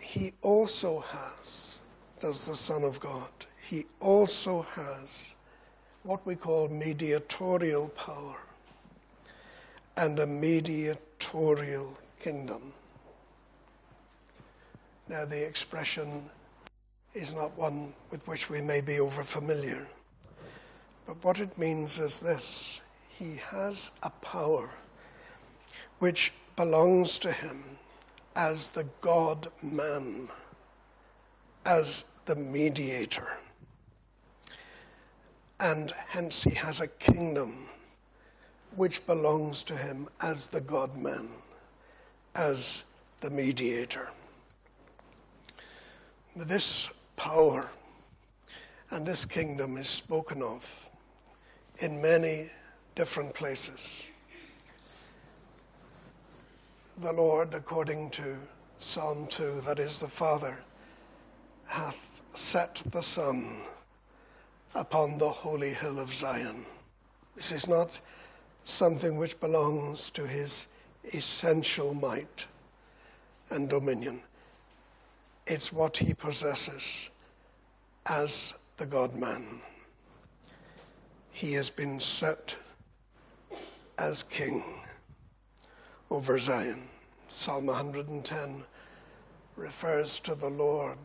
he also has, does the Son of God, he also has what we call mediatorial power and a mediatorial kingdom. Now, the expression is not one with which we may be over familiar, but what it means is this. He has a power which belongs to Him as the God man, as the mediator. And hence he has a kingdom which belongs to him as the God man, as the mediator. This power and this kingdom is spoken of in many different places. The Lord, according to Psalm 2, that is, the Father, hath set the Son upon the holy hill of Zion. This is not something which belongs to his essential might and dominion. It's what he possesses as the God man. He has been set as king over Zion. Psalm 110 refers to the Lord,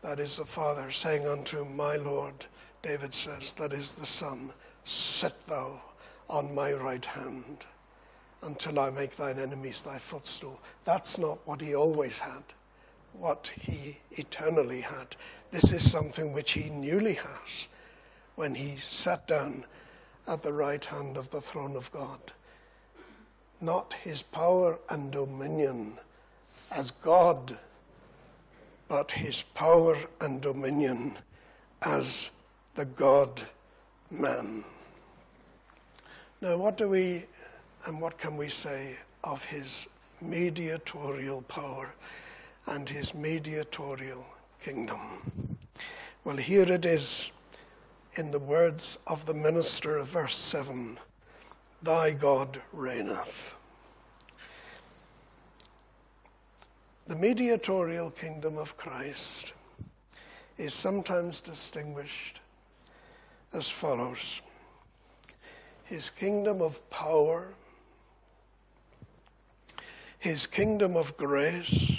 that is the Father, saying unto my Lord, David says, that is the Son, sit thou on my right hand until I make thine enemies thy footstool. That's not what he always had, what he eternally had. This is something which he newly has when he sat down at the right hand of the throne of God. Not his power and dominion as God, but his power and dominion as the God man. Now, what do we and what can we say of his mediatorial power and his mediatorial kingdom? Well, here it is in the words of the minister of verse 7 Thy God reigneth. The mediatorial kingdom of Christ is sometimes distinguished as follows His kingdom of power, His kingdom of grace,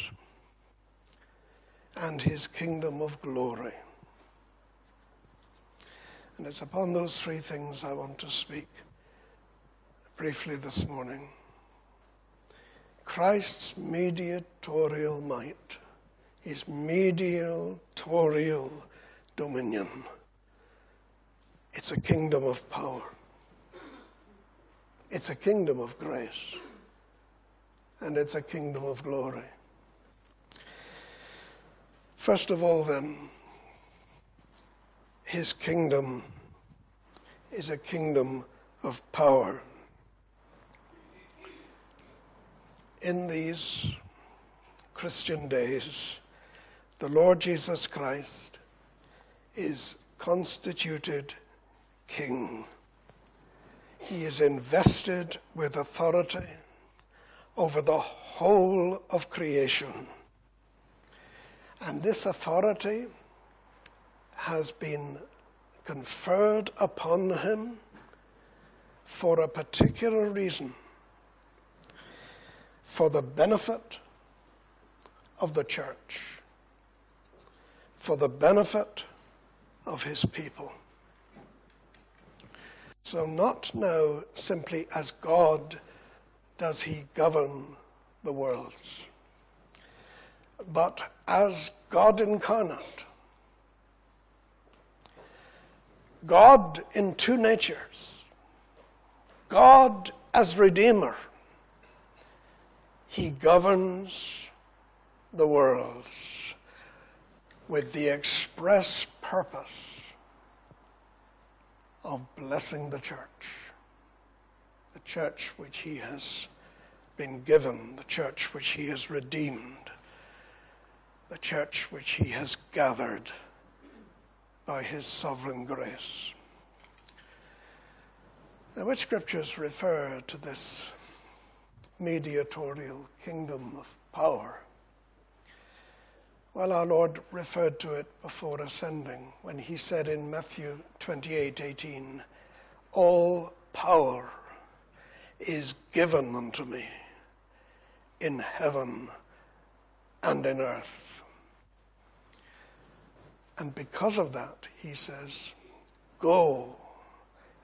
and His kingdom of glory. And it's upon those three things I want to speak briefly this morning. Christ's mediatorial might, his mediatorial dominion. It's a kingdom of power. It's a kingdom of grace. And it's a kingdom of glory. First of all, then, his kingdom is a kingdom of power. In these Christian days, the Lord Jesus Christ is constituted king. He is invested with authority over the whole of creation. And this authority has been conferred upon him for a particular reason for the benefit of the church, for the benefit of his people. So, not now simply as God does he govern the worlds, but as God incarnate. God in two natures. God as Redeemer. He governs the worlds with the express purpose of blessing the church, the church which he has been given, the church which he has redeemed, the church which he has gathered by his sovereign grace. Now, which scriptures refer to this mediatorial kingdom of power? Well, our Lord referred to it before ascending when he said in Matthew 28 18, All power is given unto me in heaven and in earth. And because of that, he says, Go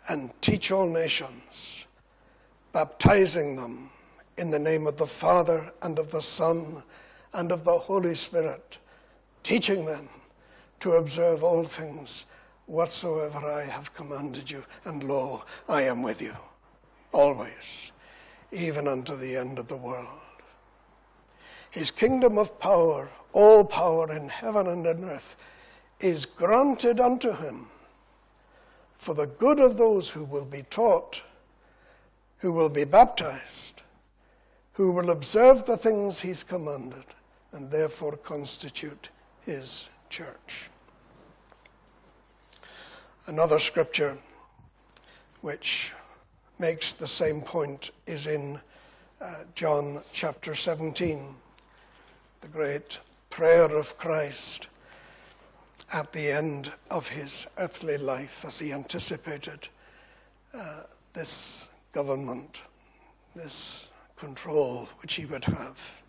and teach all nations, baptizing them in the name of the Father and of the Son and of the Holy Spirit, teaching them to observe all things whatsoever I have commanded you. And lo, I am with you always, even unto the end of the world. His kingdom of power, all power in heaven and in earth, is granted unto him for the good of those who will be taught, who will be baptized, who will observe the things he's commanded, and therefore constitute his church. Another scripture which makes the same point is in uh, John chapter 17, the great prayer of Christ at the end of his earthly life as he anticipated uh, this government, this control which he would have.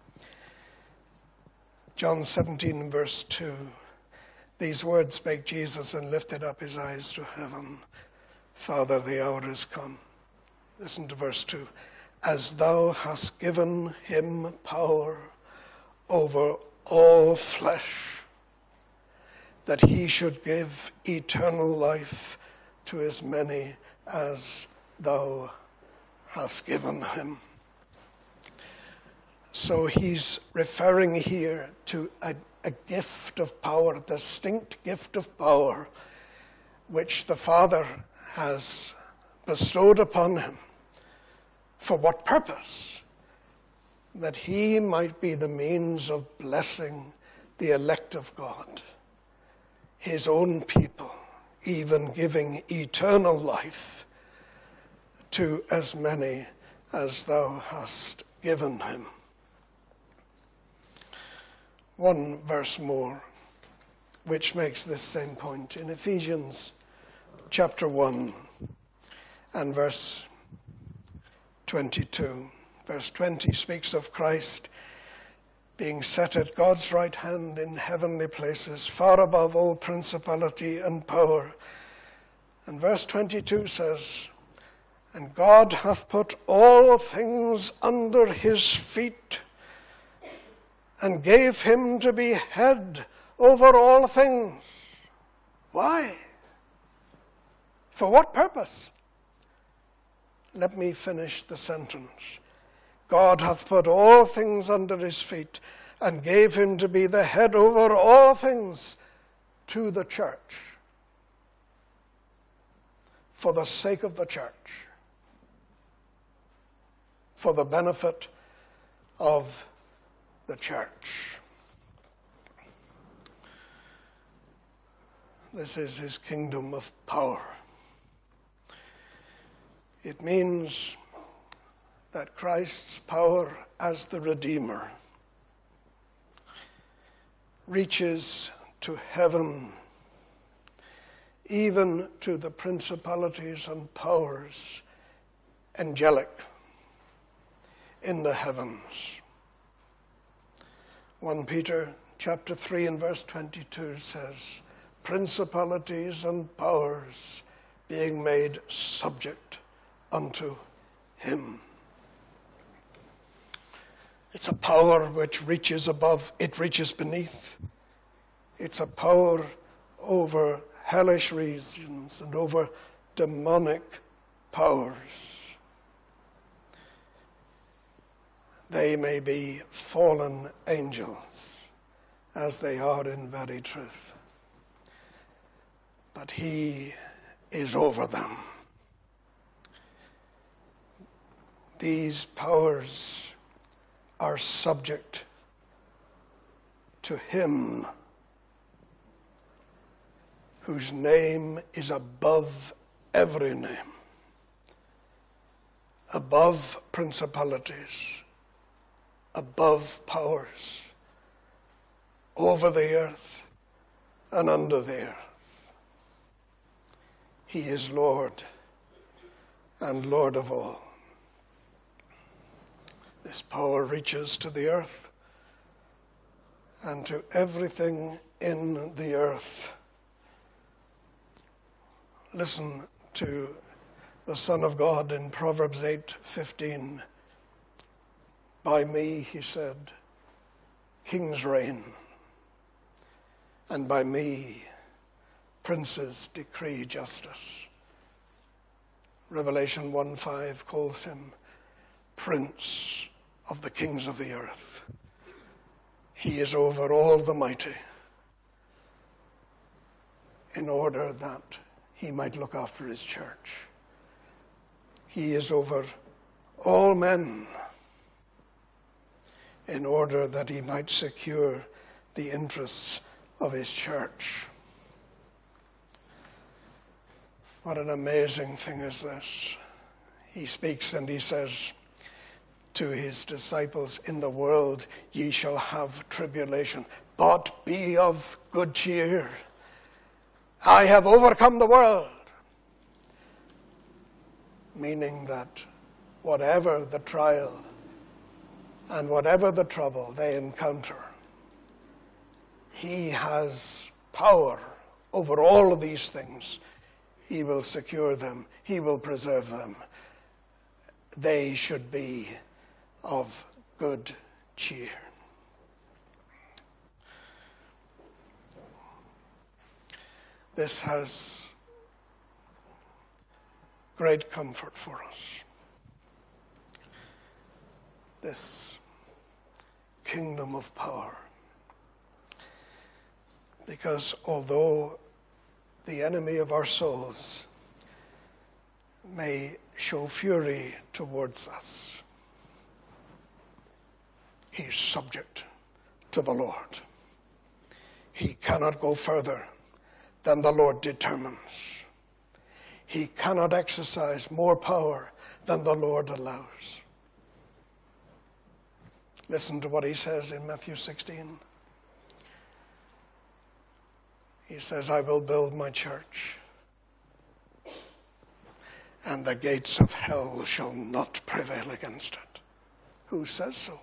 John 17, verse 2. These words spake Jesus and lifted up his eyes to heaven. Father, the hour is come. Listen to verse 2. As thou hast given him power over all flesh, that he should give eternal life to as many as thou hast given him. So he's referring here to a, a, gift of power, a distinct gift of power, which the Father has bestowed upon him. For what purpose? That he might be the means of blessing the elect of God, his own people, even giving eternal life to as many as thou hast given him one verse more, which makes this same point. In Ephesians chapter 1 and verse 22. Verse 20 speaks of Christ being set at God's right hand in heavenly places, far above all principality and power. And verse 22 says, And God hath put all things under his feet and gave him to be head over all things. Why? For what purpose? Let me finish the sentence. God hath put all things under his feet and gave him to be the head over all things to the church for the sake of the church, for the benefit of the church. This is his kingdom of power. It means that Christ's power as the Redeemer reaches to heaven, even to the principalities and powers, angelic, in the heavens. 1 Peter chapter 3 and verse 22 says, Principalities and powers being made subject unto him. It's a power which reaches above, it reaches beneath. It's a power over hellish regions and over demonic powers. They may be fallen angels, as they are in very truth. But He is over them. These powers are subject to Him whose name is above every name, above principalities above powers, over the earth and under the earth. He is Lord and Lord of all. This power reaches to the earth and to everything in the earth. Listen to the Son of God in Proverbs 8:15. By me, he said, kings reign, and by me princes decree justice. Revelation 1:5 calls him prince of the kings of the earth. He is over all the mighty in order that he might look after his church. He is over all men in order that he might secure the interests of his church. What an amazing thing is this. He speaks and he says to his disciples, In the world ye shall have tribulation, but be of good cheer. I have overcome the world. Meaning that whatever the trial and whatever the trouble they encounter, he has power over all of these things he will secure them, He will preserve them. They should be of good cheer. This has great comfort for us. This kingdom of power. Because although the enemy of our souls may show fury towards us. He's subject to the Lord. He cannot go further than the Lord determines. He cannot exercise more power than the Lord allows. Listen to what he says in Matthew 16. He says, I will build my church, and the gates of hell shall not prevail against it. Who says so?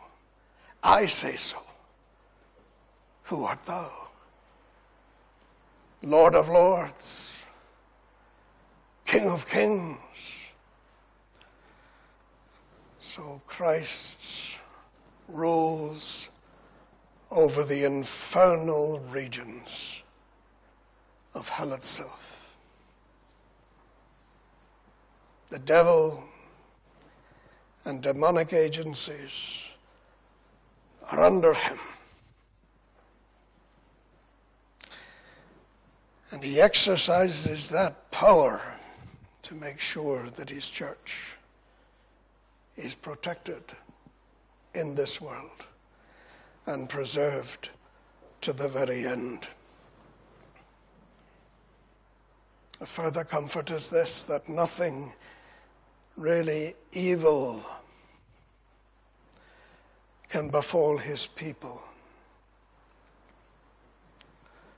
I say so. Who art thou? Lord of lords, King of kings. So Christ's rules over the infernal regions of hell itself. The devil and demonic agencies are under him. And he exercises that power to make sure that his church is protected in this world and preserved to the very end. A further comfort is this that nothing really evil can befall his people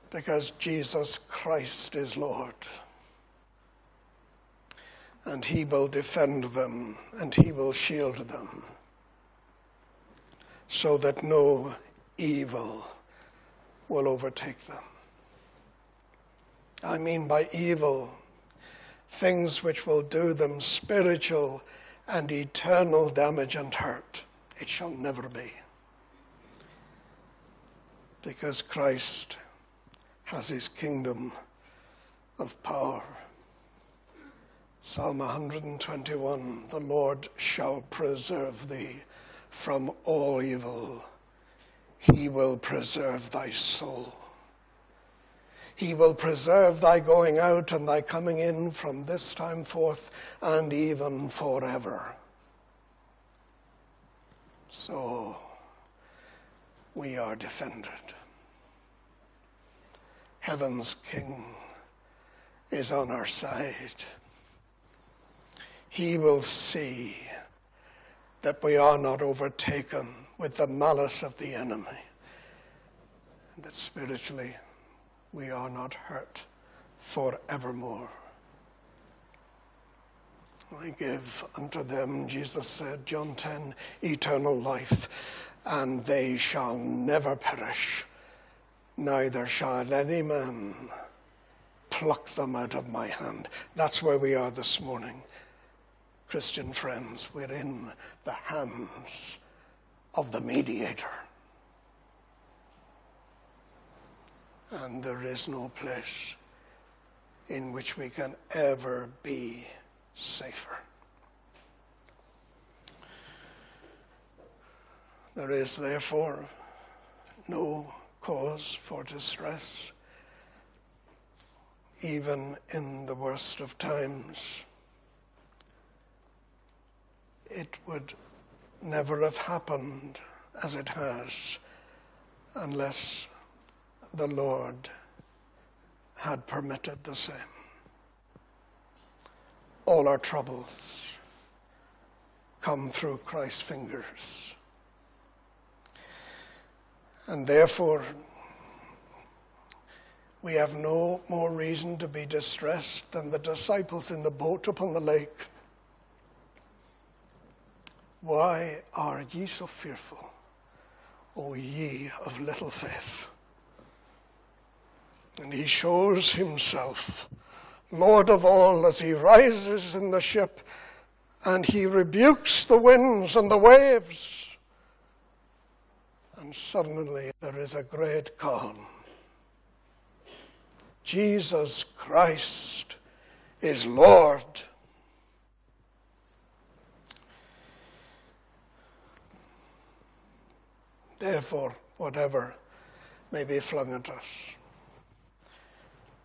because Jesus Christ is Lord. And he will defend them and he will shield them so that no evil will overtake them. I mean by evil, things which will do them spiritual and eternal damage and hurt. It shall never be. Because Christ has his kingdom of power. Psalm 121 The Lord shall preserve thee from all evil, he will preserve thy soul. He will preserve thy going out and thy coming in from this time forth and even forever. So we are defended. Heaven's King is on our side. He will see that we are not overtaken with the malice of the enemy, and that spiritually we are not hurt forevermore. I give unto them, Jesus said, John 10, eternal life, and they shall never perish, neither shall any man pluck them out of my hand. That's where we are this morning. Christian friends, we're in the hands of the mediator. And there is no place in which we can ever be safer. There is therefore no cause for distress, even in the worst of times. It would never have happened as it has unless the Lord had permitted the same. All our troubles come through Christ's fingers. And therefore, we have no more reason to be distressed than the disciples in the boat upon the lake. Why are ye so fearful, O ye of little faith? And he shows himself Lord of all as he rises in the ship and he rebukes the winds and the waves. And suddenly there is a great calm. Jesus Christ is Lord. Therefore, whatever may be flung at us,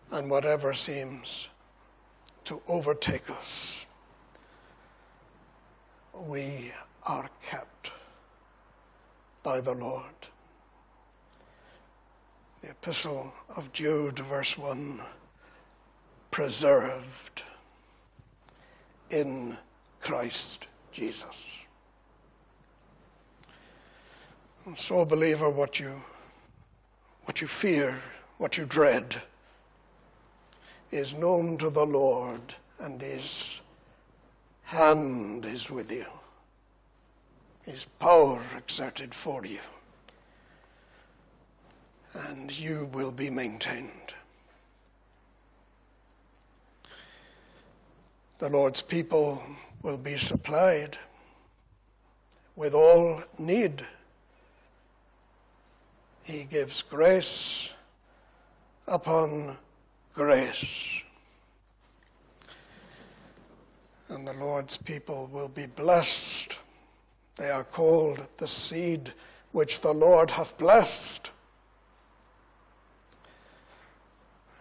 and whatever seems to overtake us, we are kept by the Lord. The Epistle of Jude, verse 1 preserved in Christ Jesus. And so, believer, what you, what you fear, what you dread, is known to the Lord, and His hand is with you, His power exerted for you, and you will be maintained. The Lord's people will be supplied with all need. He gives grace upon grace. And the Lord's people will be blessed. They are called the seed which the Lord hath blessed.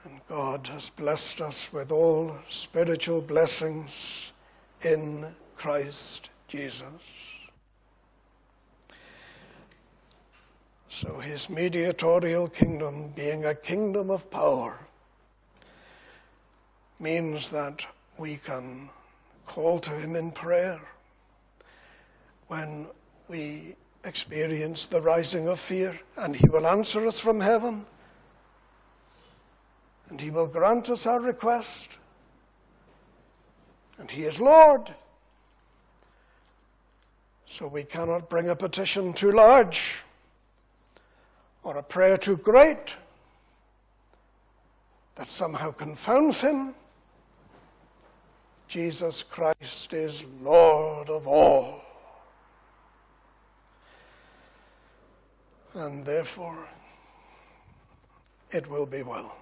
And God has blessed us with all spiritual blessings in Christ Jesus. So his mediatorial kingdom, being a kingdom of power, means that we can call to him in prayer when we experience the rising of fear, and he will answer us from heaven, and he will grant us our request, and he is Lord. So we cannot bring a petition too large or a prayer too great that somehow confounds him. Jesus Christ is Lord of all. And therefore, it will be well.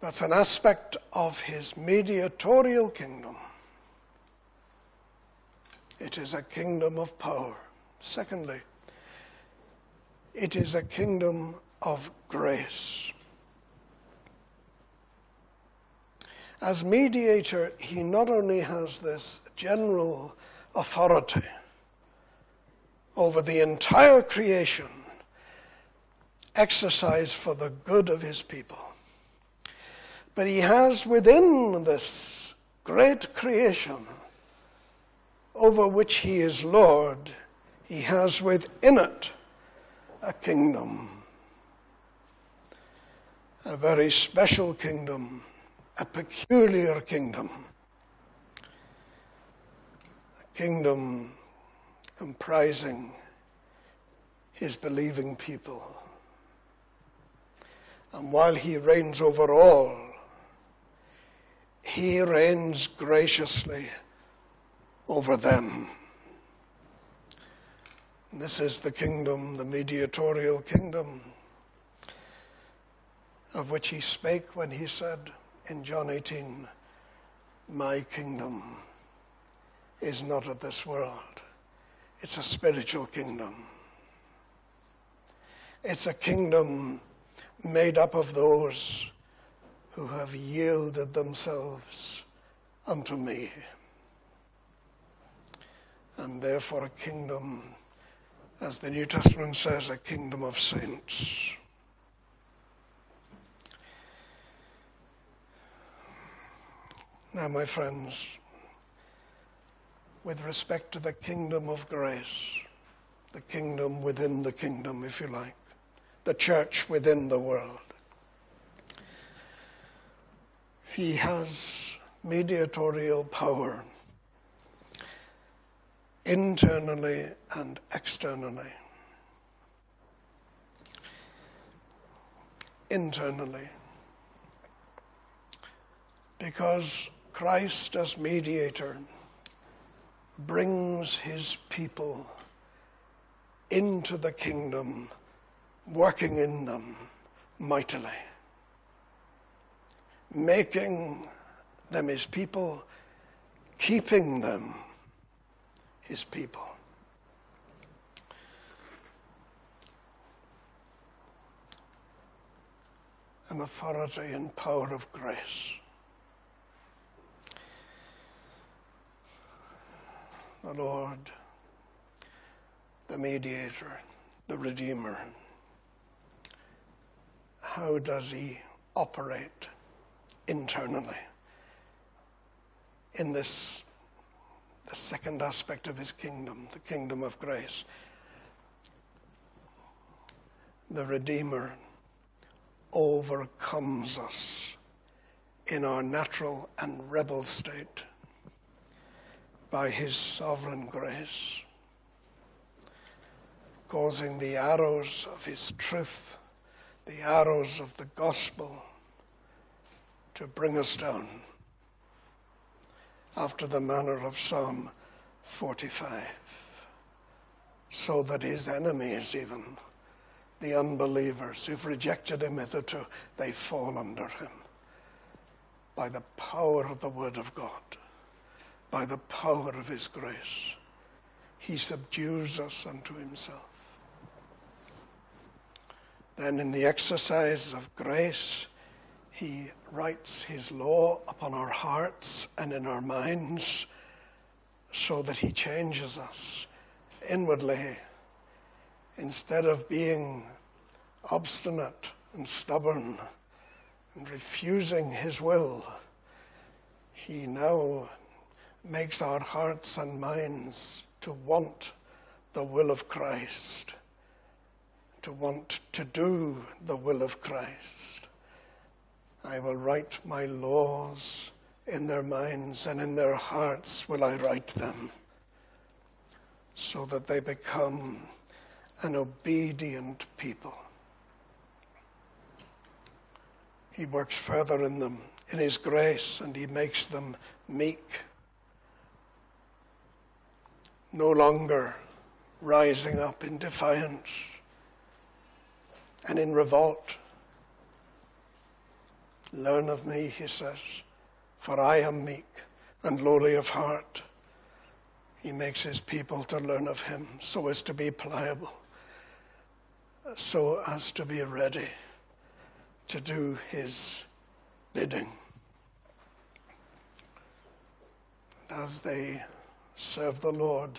That's an aspect of his mediatorial kingdom. It is a kingdom of power. Secondly, it is a kingdom of grace. As mediator, he not only has this general authority over the entire creation, exercised for the good of his people, but he has within this great creation over which he is Lord, he has within it a kingdom, a very special kingdom a peculiar kingdom, a kingdom comprising his believing people. And while he reigns over all, he reigns graciously over them. This is the kingdom, the mediatorial kingdom, of which he spake when he said in John 18, My kingdom is not of this world, it's a spiritual kingdom. It's a kingdom made up of those who have yielded themselves unto me. And therefore, a kingdom, as the New Testament says, a kingdom of saints. Now, my friends, with respect to the kingdom of grace, the kingdom within the kingdom, if you like, the church within the world, he has mediatorial power internally and externally. Internally, because Christ as mediator brings his people into the kingdom, working in them mightily, making them his people, keeping them his people. An authority and power of grace. The Lord, the mediator, the Redeemer. How does he operate internally in this the second aspect of his kingdom, the kingdom of grace. The Redeemer overcomes us in our natural and rebel state by his sovereign grace, causing the arrows of his truth, the arrows of the gospel, to bring us down after the manner of Psalm 45, so that his enemies, even the unbelievers who've rejected him hitherto, they fall under him by the power of the Word of God, by the power of his grace. He subdues us unto himself. Then, in the exercise of grace, he writes His law upon our hearts and in our minds so that He changes us inwardly. Instead of being obstinate and stubborn and refusing His will, He now makes our hearts and minds to want the will of Christ, to want to do the will of Christ. I will write my laws in their minds and in their hearts will I write them so that they become an obedient people. He works further in them in His grace and He makes them meek, no longer rising up in defiance and in revolt Learn of me, he says, for I am meek and lowly of heart. He makes his people to learn of him so as to be pliable, so as to be ready to do his bidding. And As they serve the Lord,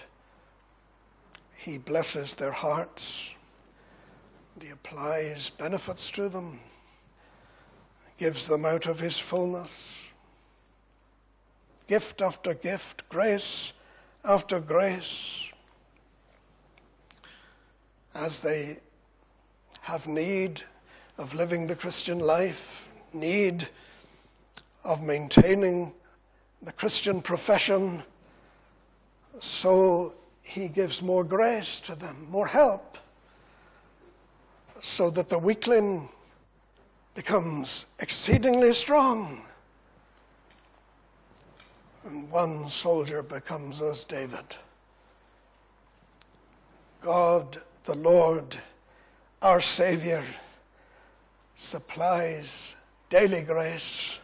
he blesses their hearts, and he applies benefits to them gives them out of his fullness. Gift after gift, grace after grace. As they have need of living the Christian life, need of maintaining the Christian profession, so he gives more grace to them, more help, so that the weakling becomes exceedingly strong. And one soldier becomes as David. God, the Lord, our Savior, supplies daily grace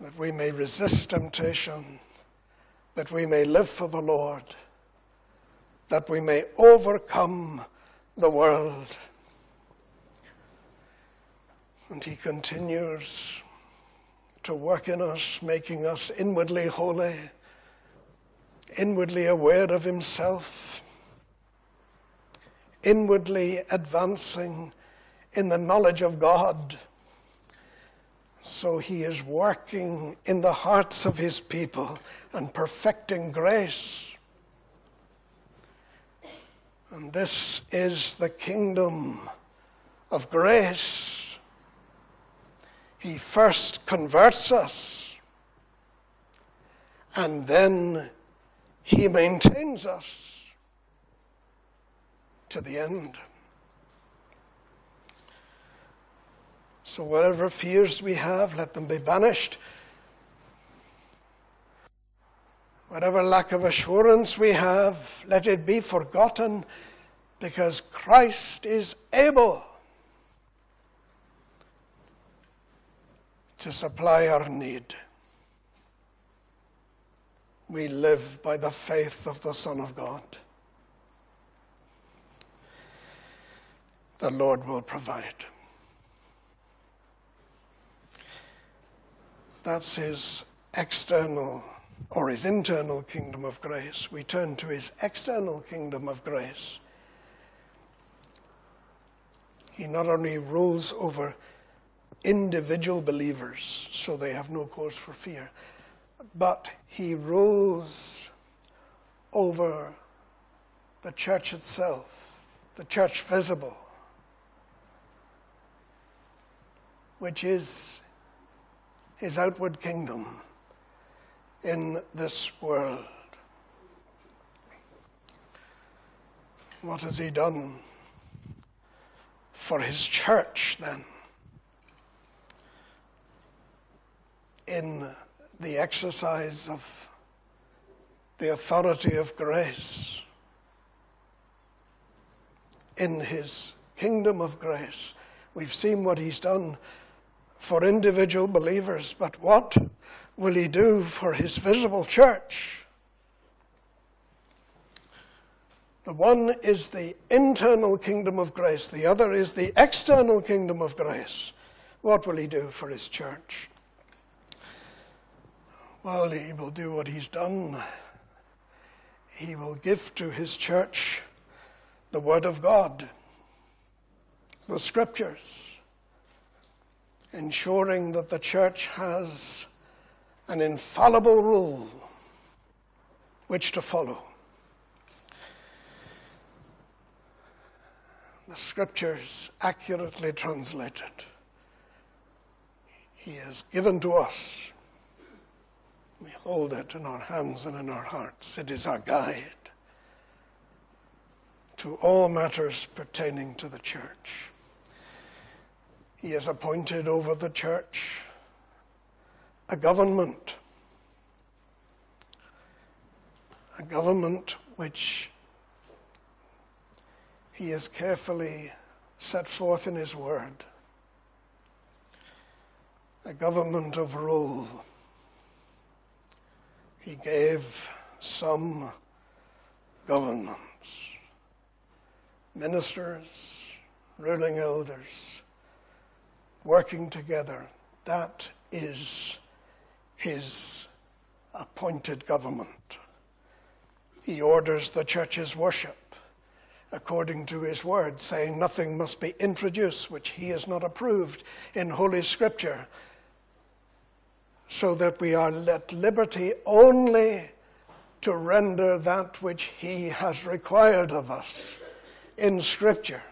that we may resist temptation, that we may live for the Lord, that we may overcome the world. And He continues to work in us, making us inwardly holy, inwardly aware of Himself, inwardly advancing in the knowledge of God. So He is working in the hearts of His people and perfecting grace. And this is the kingdom of grace. He first converts us, and then He maintains us to the end. So, whatever fears we have, let them be banished. Whatever lack of assurance we have, let it be forgotten because Christ is able to supply our need. We live by the faith of the Son of God. The Lord will provide. That's his external or his internal kingdom of grace. We turn to his external kingdom of grace. He not only rules over individual believers, so they have no cause for fear. But he rules over the church itself, the church visible, which is his outward kingdom in this world. What has he done for his church then? In the exercise of the authority of grace, in his kingdom of grace. We've seen what he's done for individual believers, but what will he do for his visible church? The one is the internal kingdom of grace, the other is the external kingdom of grace. What will he do for his church? Well, he will do what he's done. He will give to his church the Word of God, the Scriptures, ensuring that the church has an infallible rule which to follow. The Scriptures accurately translated. He has given to us we hold it in our hands and in our hearts. It is our guide to all matters pertaining to the church. He has appointed over the church a government, a government which he has carefully set forth in his word, a government of rule he gave some governments, ministers, ruling elders, working together. That is his appointed government. He orders the church's worship according to his word, saying nothing must be introduced which he has not approved in Holy Scripture so that we are at liberty only to render that which He has required of us in Scripture.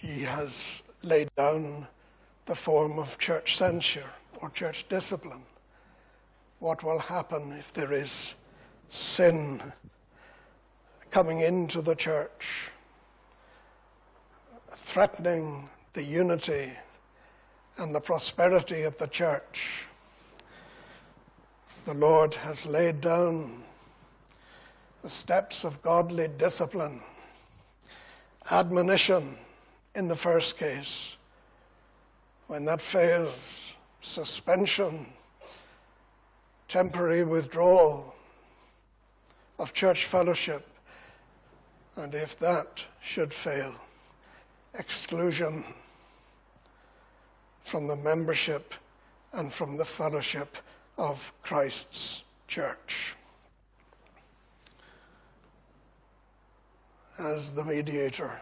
He has laid down the form of church censure or church discipline. What will happen if there is sin coming into the church, threatening the unity and the prosperity of the church. The Lord has laid down the steps of godly discipline, admonition in the first case. When that fails, suspension, temporary withdrawal of church fellowship, and if that should fail, exclusion from the membership and from the fellowship of Christ's church. As the mediator,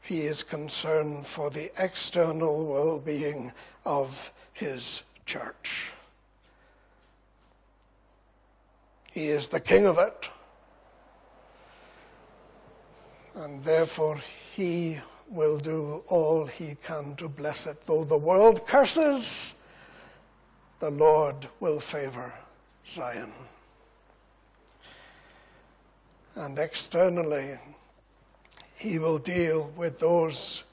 he is concerned for the external well being of his church. He is the king of it, and therefore he will do all he can to bless it. Though the world curses, the Lord will favor Zion. And externally, he will deal with those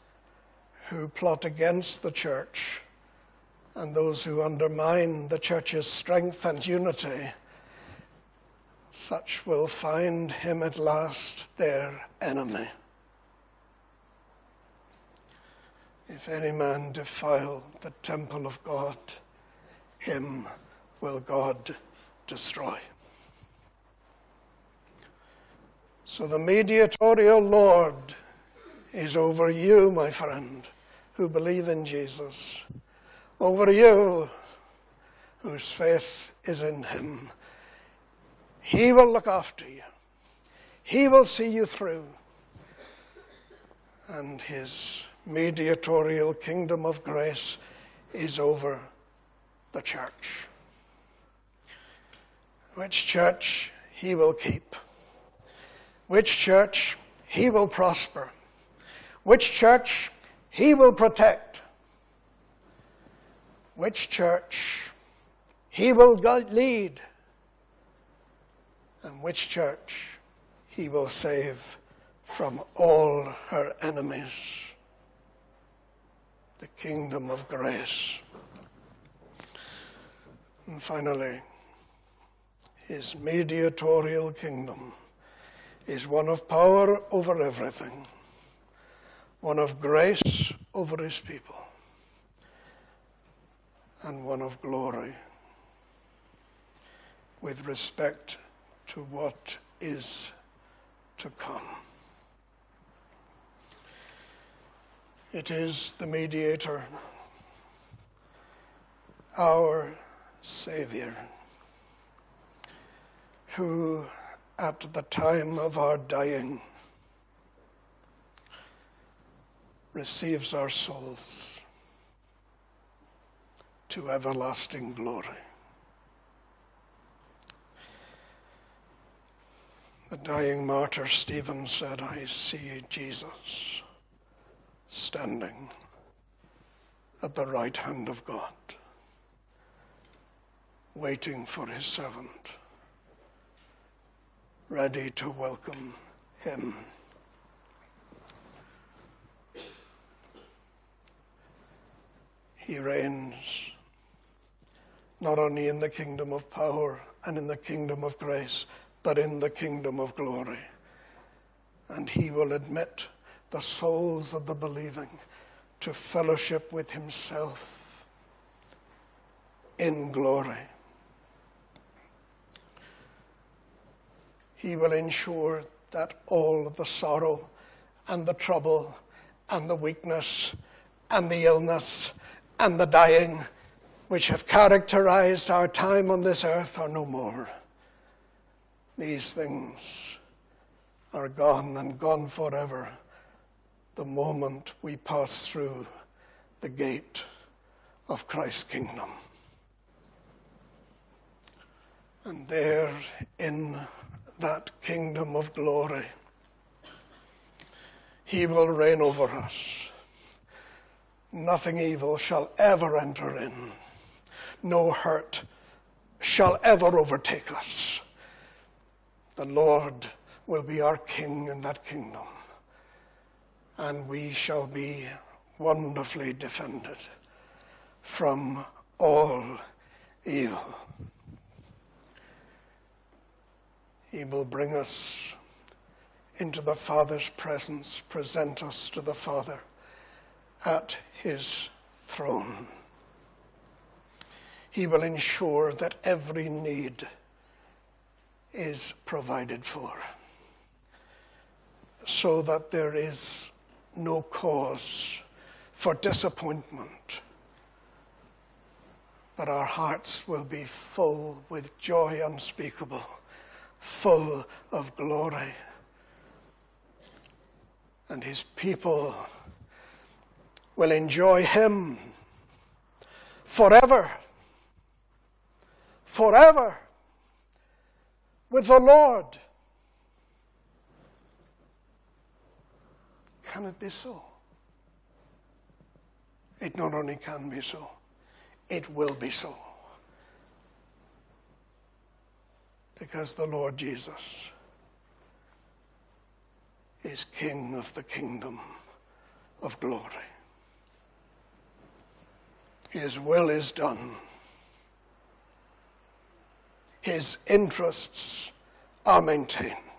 who plot against the church and those who undermine the church's strength and unity. Such will find him at last their enemy. If any man defile the temple of God, him will God destroy. So the mediatorial Lord is over you, my friend, who believe in Jesus, over you whose faith is in him. He will look after you. He will see you through. And his mediatorial kingdom of grace is over the church. Which church he will keep. Which church he will prosper. Which church he will protect. Which church he will lead. And which church he will save from all her enemies the kingdom of grace. And finally, his mediatorial kingdom is one of power over everything, one of grace over his people, and one of glory with respect to what is to come. It is the mediator, our Savior, who at the time of our dying receives our souls to everlasting glory. The dying martyr Stephen said, I see Jesus standing at the right hand of God, waiting for his servant, ready to welcome him. He reigns not only in the kingdom of power and in the kingdom of grace, but in the kingdom of glory. And he will admit the souls of the believing to fellowship with himself in glory. He will ensure that all of the sorrow and the trouble and the weakness and the illness and the dying which have characterized our time on this earth are no more. These things are gone and gone forever the moment we pass through the gate of Christ's kingdom. And there in that kingdom of glory, he will reign over us. Nothing evil shall ever enter in. No hurt shall ever overtake us. The Lord will be our king in that kingdom. And we shall be wonderfully defended from all evil. He will bring us into the Father's presence, present us to the Father at his throne. He will ensure that every need is provided for so that there is no cause for disappointment, but our hearts will be full with joy unspeakable, full of glory. And his people will enjoy him forever, forever with the Lord. Can it be so? It not only can be so, it will be so. Because the Lord Jesus is King of the kingdom of glory. His will is done. His interests are maintained.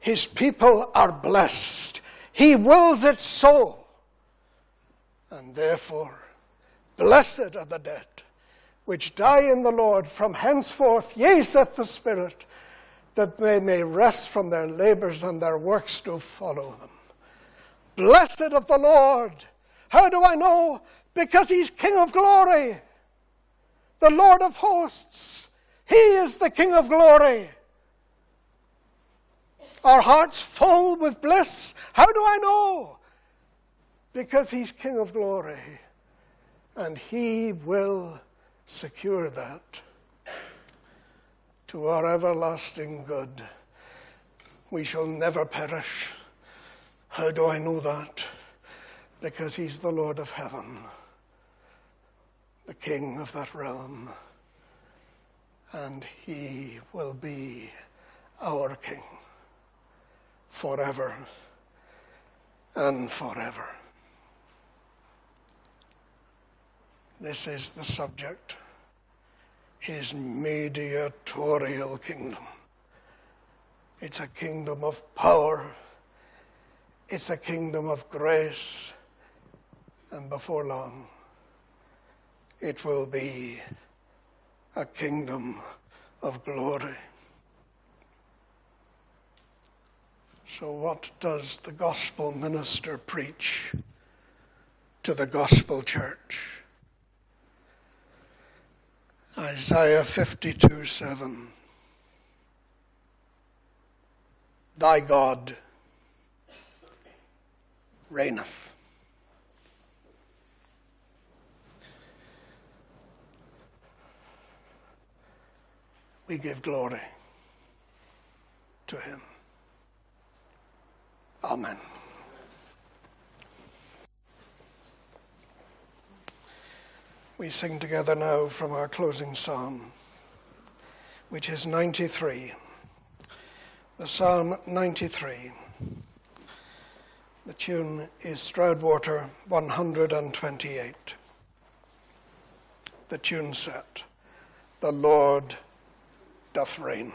His people are blessed. He wills it so. And therefore, blessed are the dead which die in the Lord from henceforth, yea, saith the Spirit, that they may rest from their labors and their works do follow them. Blessed of the Lord. How do I know? Because he's King of glory, the Lord of hosts. He is the King of glory. Our hearts full with bliss. How do I know? Because he's King of glory. And he will secure that to our everlasting good. We shall never perish. How do I know that? Because he's the Lord of heaven, the King of that realm, and he will be our King forever and forever. This is the subject his mediatorial kingdom. It's a kingdom of power, it's a kingdom of grace, and before long, it will be a kingdom of glory. So, what does the gospel minister preach to the gospel church? Isaiah 52 7. Thy God reigneth. We give glory to him. Amen. We sing together now from our closing psalm, which is 93. The Psalm 93. The tune is Stroudwater 128. The tune set, The Lord doth reign.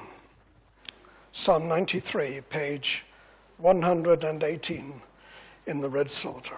Psalm 93, page 118 in the Red Psalter.